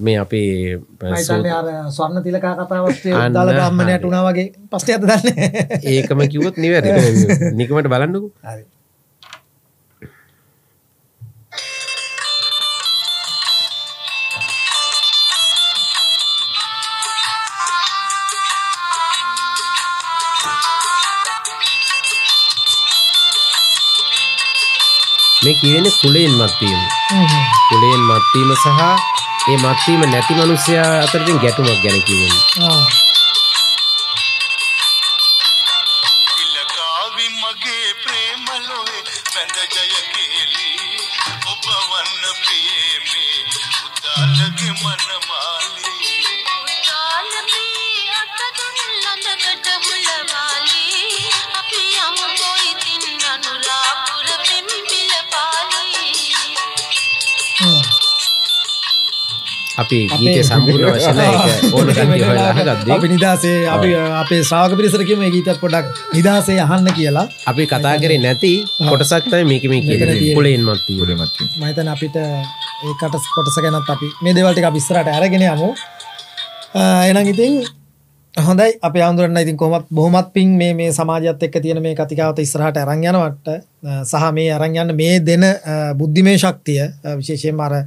A: මේ අපේ
B: ස්වර්ණ තිලකා
A: අන්න.
B: දාල ගම්මනයට
A: හරි.
B: උනා වගේ පස්ටේ අත දන්නේ.
A: ඒකම කිවොත් නිවැරදි. නිකමට බලන්නකු.
B: හරි.
A: කියන කුලයෙන් මත්වීම
B: හ්ම්.
A: කුලයෙන් මත්වීම සහ ඒ මත්වීම නැති මනුස්සයා අතරතින් ගැටුමක් ගැන
G: අපි
A: ගීතය සම්පූර්ණ එක ඕන කට්ටිය හොයලා
B: අපි
A: අහගද්දී
B: නිදහසේ අපි අපේ ශ්‍රාවක පිරිසට කියමු මේ ගීතත් පොඩක් නිදහසේ අහන්න කියලා.
A: අපි කතා කරේ නැති කොටසක් තමයි මේක මේ
B: මෙතන
A: කියන
B: තියෙන්නේ.
A: කුලයෙන් මත්වීම
C: ගොඩමත්
B: මම හිතන්නේ අපිට ඒකට කොටස ගැනත් අපි මේ දේවල් ටික අපි ඉස්සරහට අරගෙන යමු. එහෙනම් ඉතින් හොඳයි. අපේ ආන්දරන්න ඉතින් කොහොමත් බොහොමත් පිං මේ මේ සමාජයත් එක්ක තියෙන මේ කතිකාවත ඉස්සරහට අරන් යනවට අ, සහ මේ අරන් යන්න මේ දෙන අ, බුද්ධිමය ශක්තිය අ, විශේෂයෙන්ම අර අ,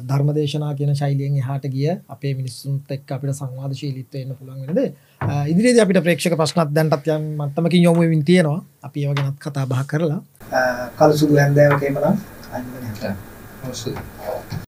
B: ධර්මදේශනා කියන ශෛලියෙන් එහාට ගිය අපේ මිනිස්සුන්ත් එක්ක අපිට සංවාදශීලීත්වය එන්න පුළුවන් වෙනද? අ, ඉදිරියේදී අපිට ප්‍රේක්ෂක ප්‍රශ්නත් දැන්ටත් යම් මට්ටමකින් යොමු වෙමින් තියෙනවා. අපි ඒව ගැනත් කතා බහ කරලා. කල්සුදු හැන්දෑවක එමනම් අන්න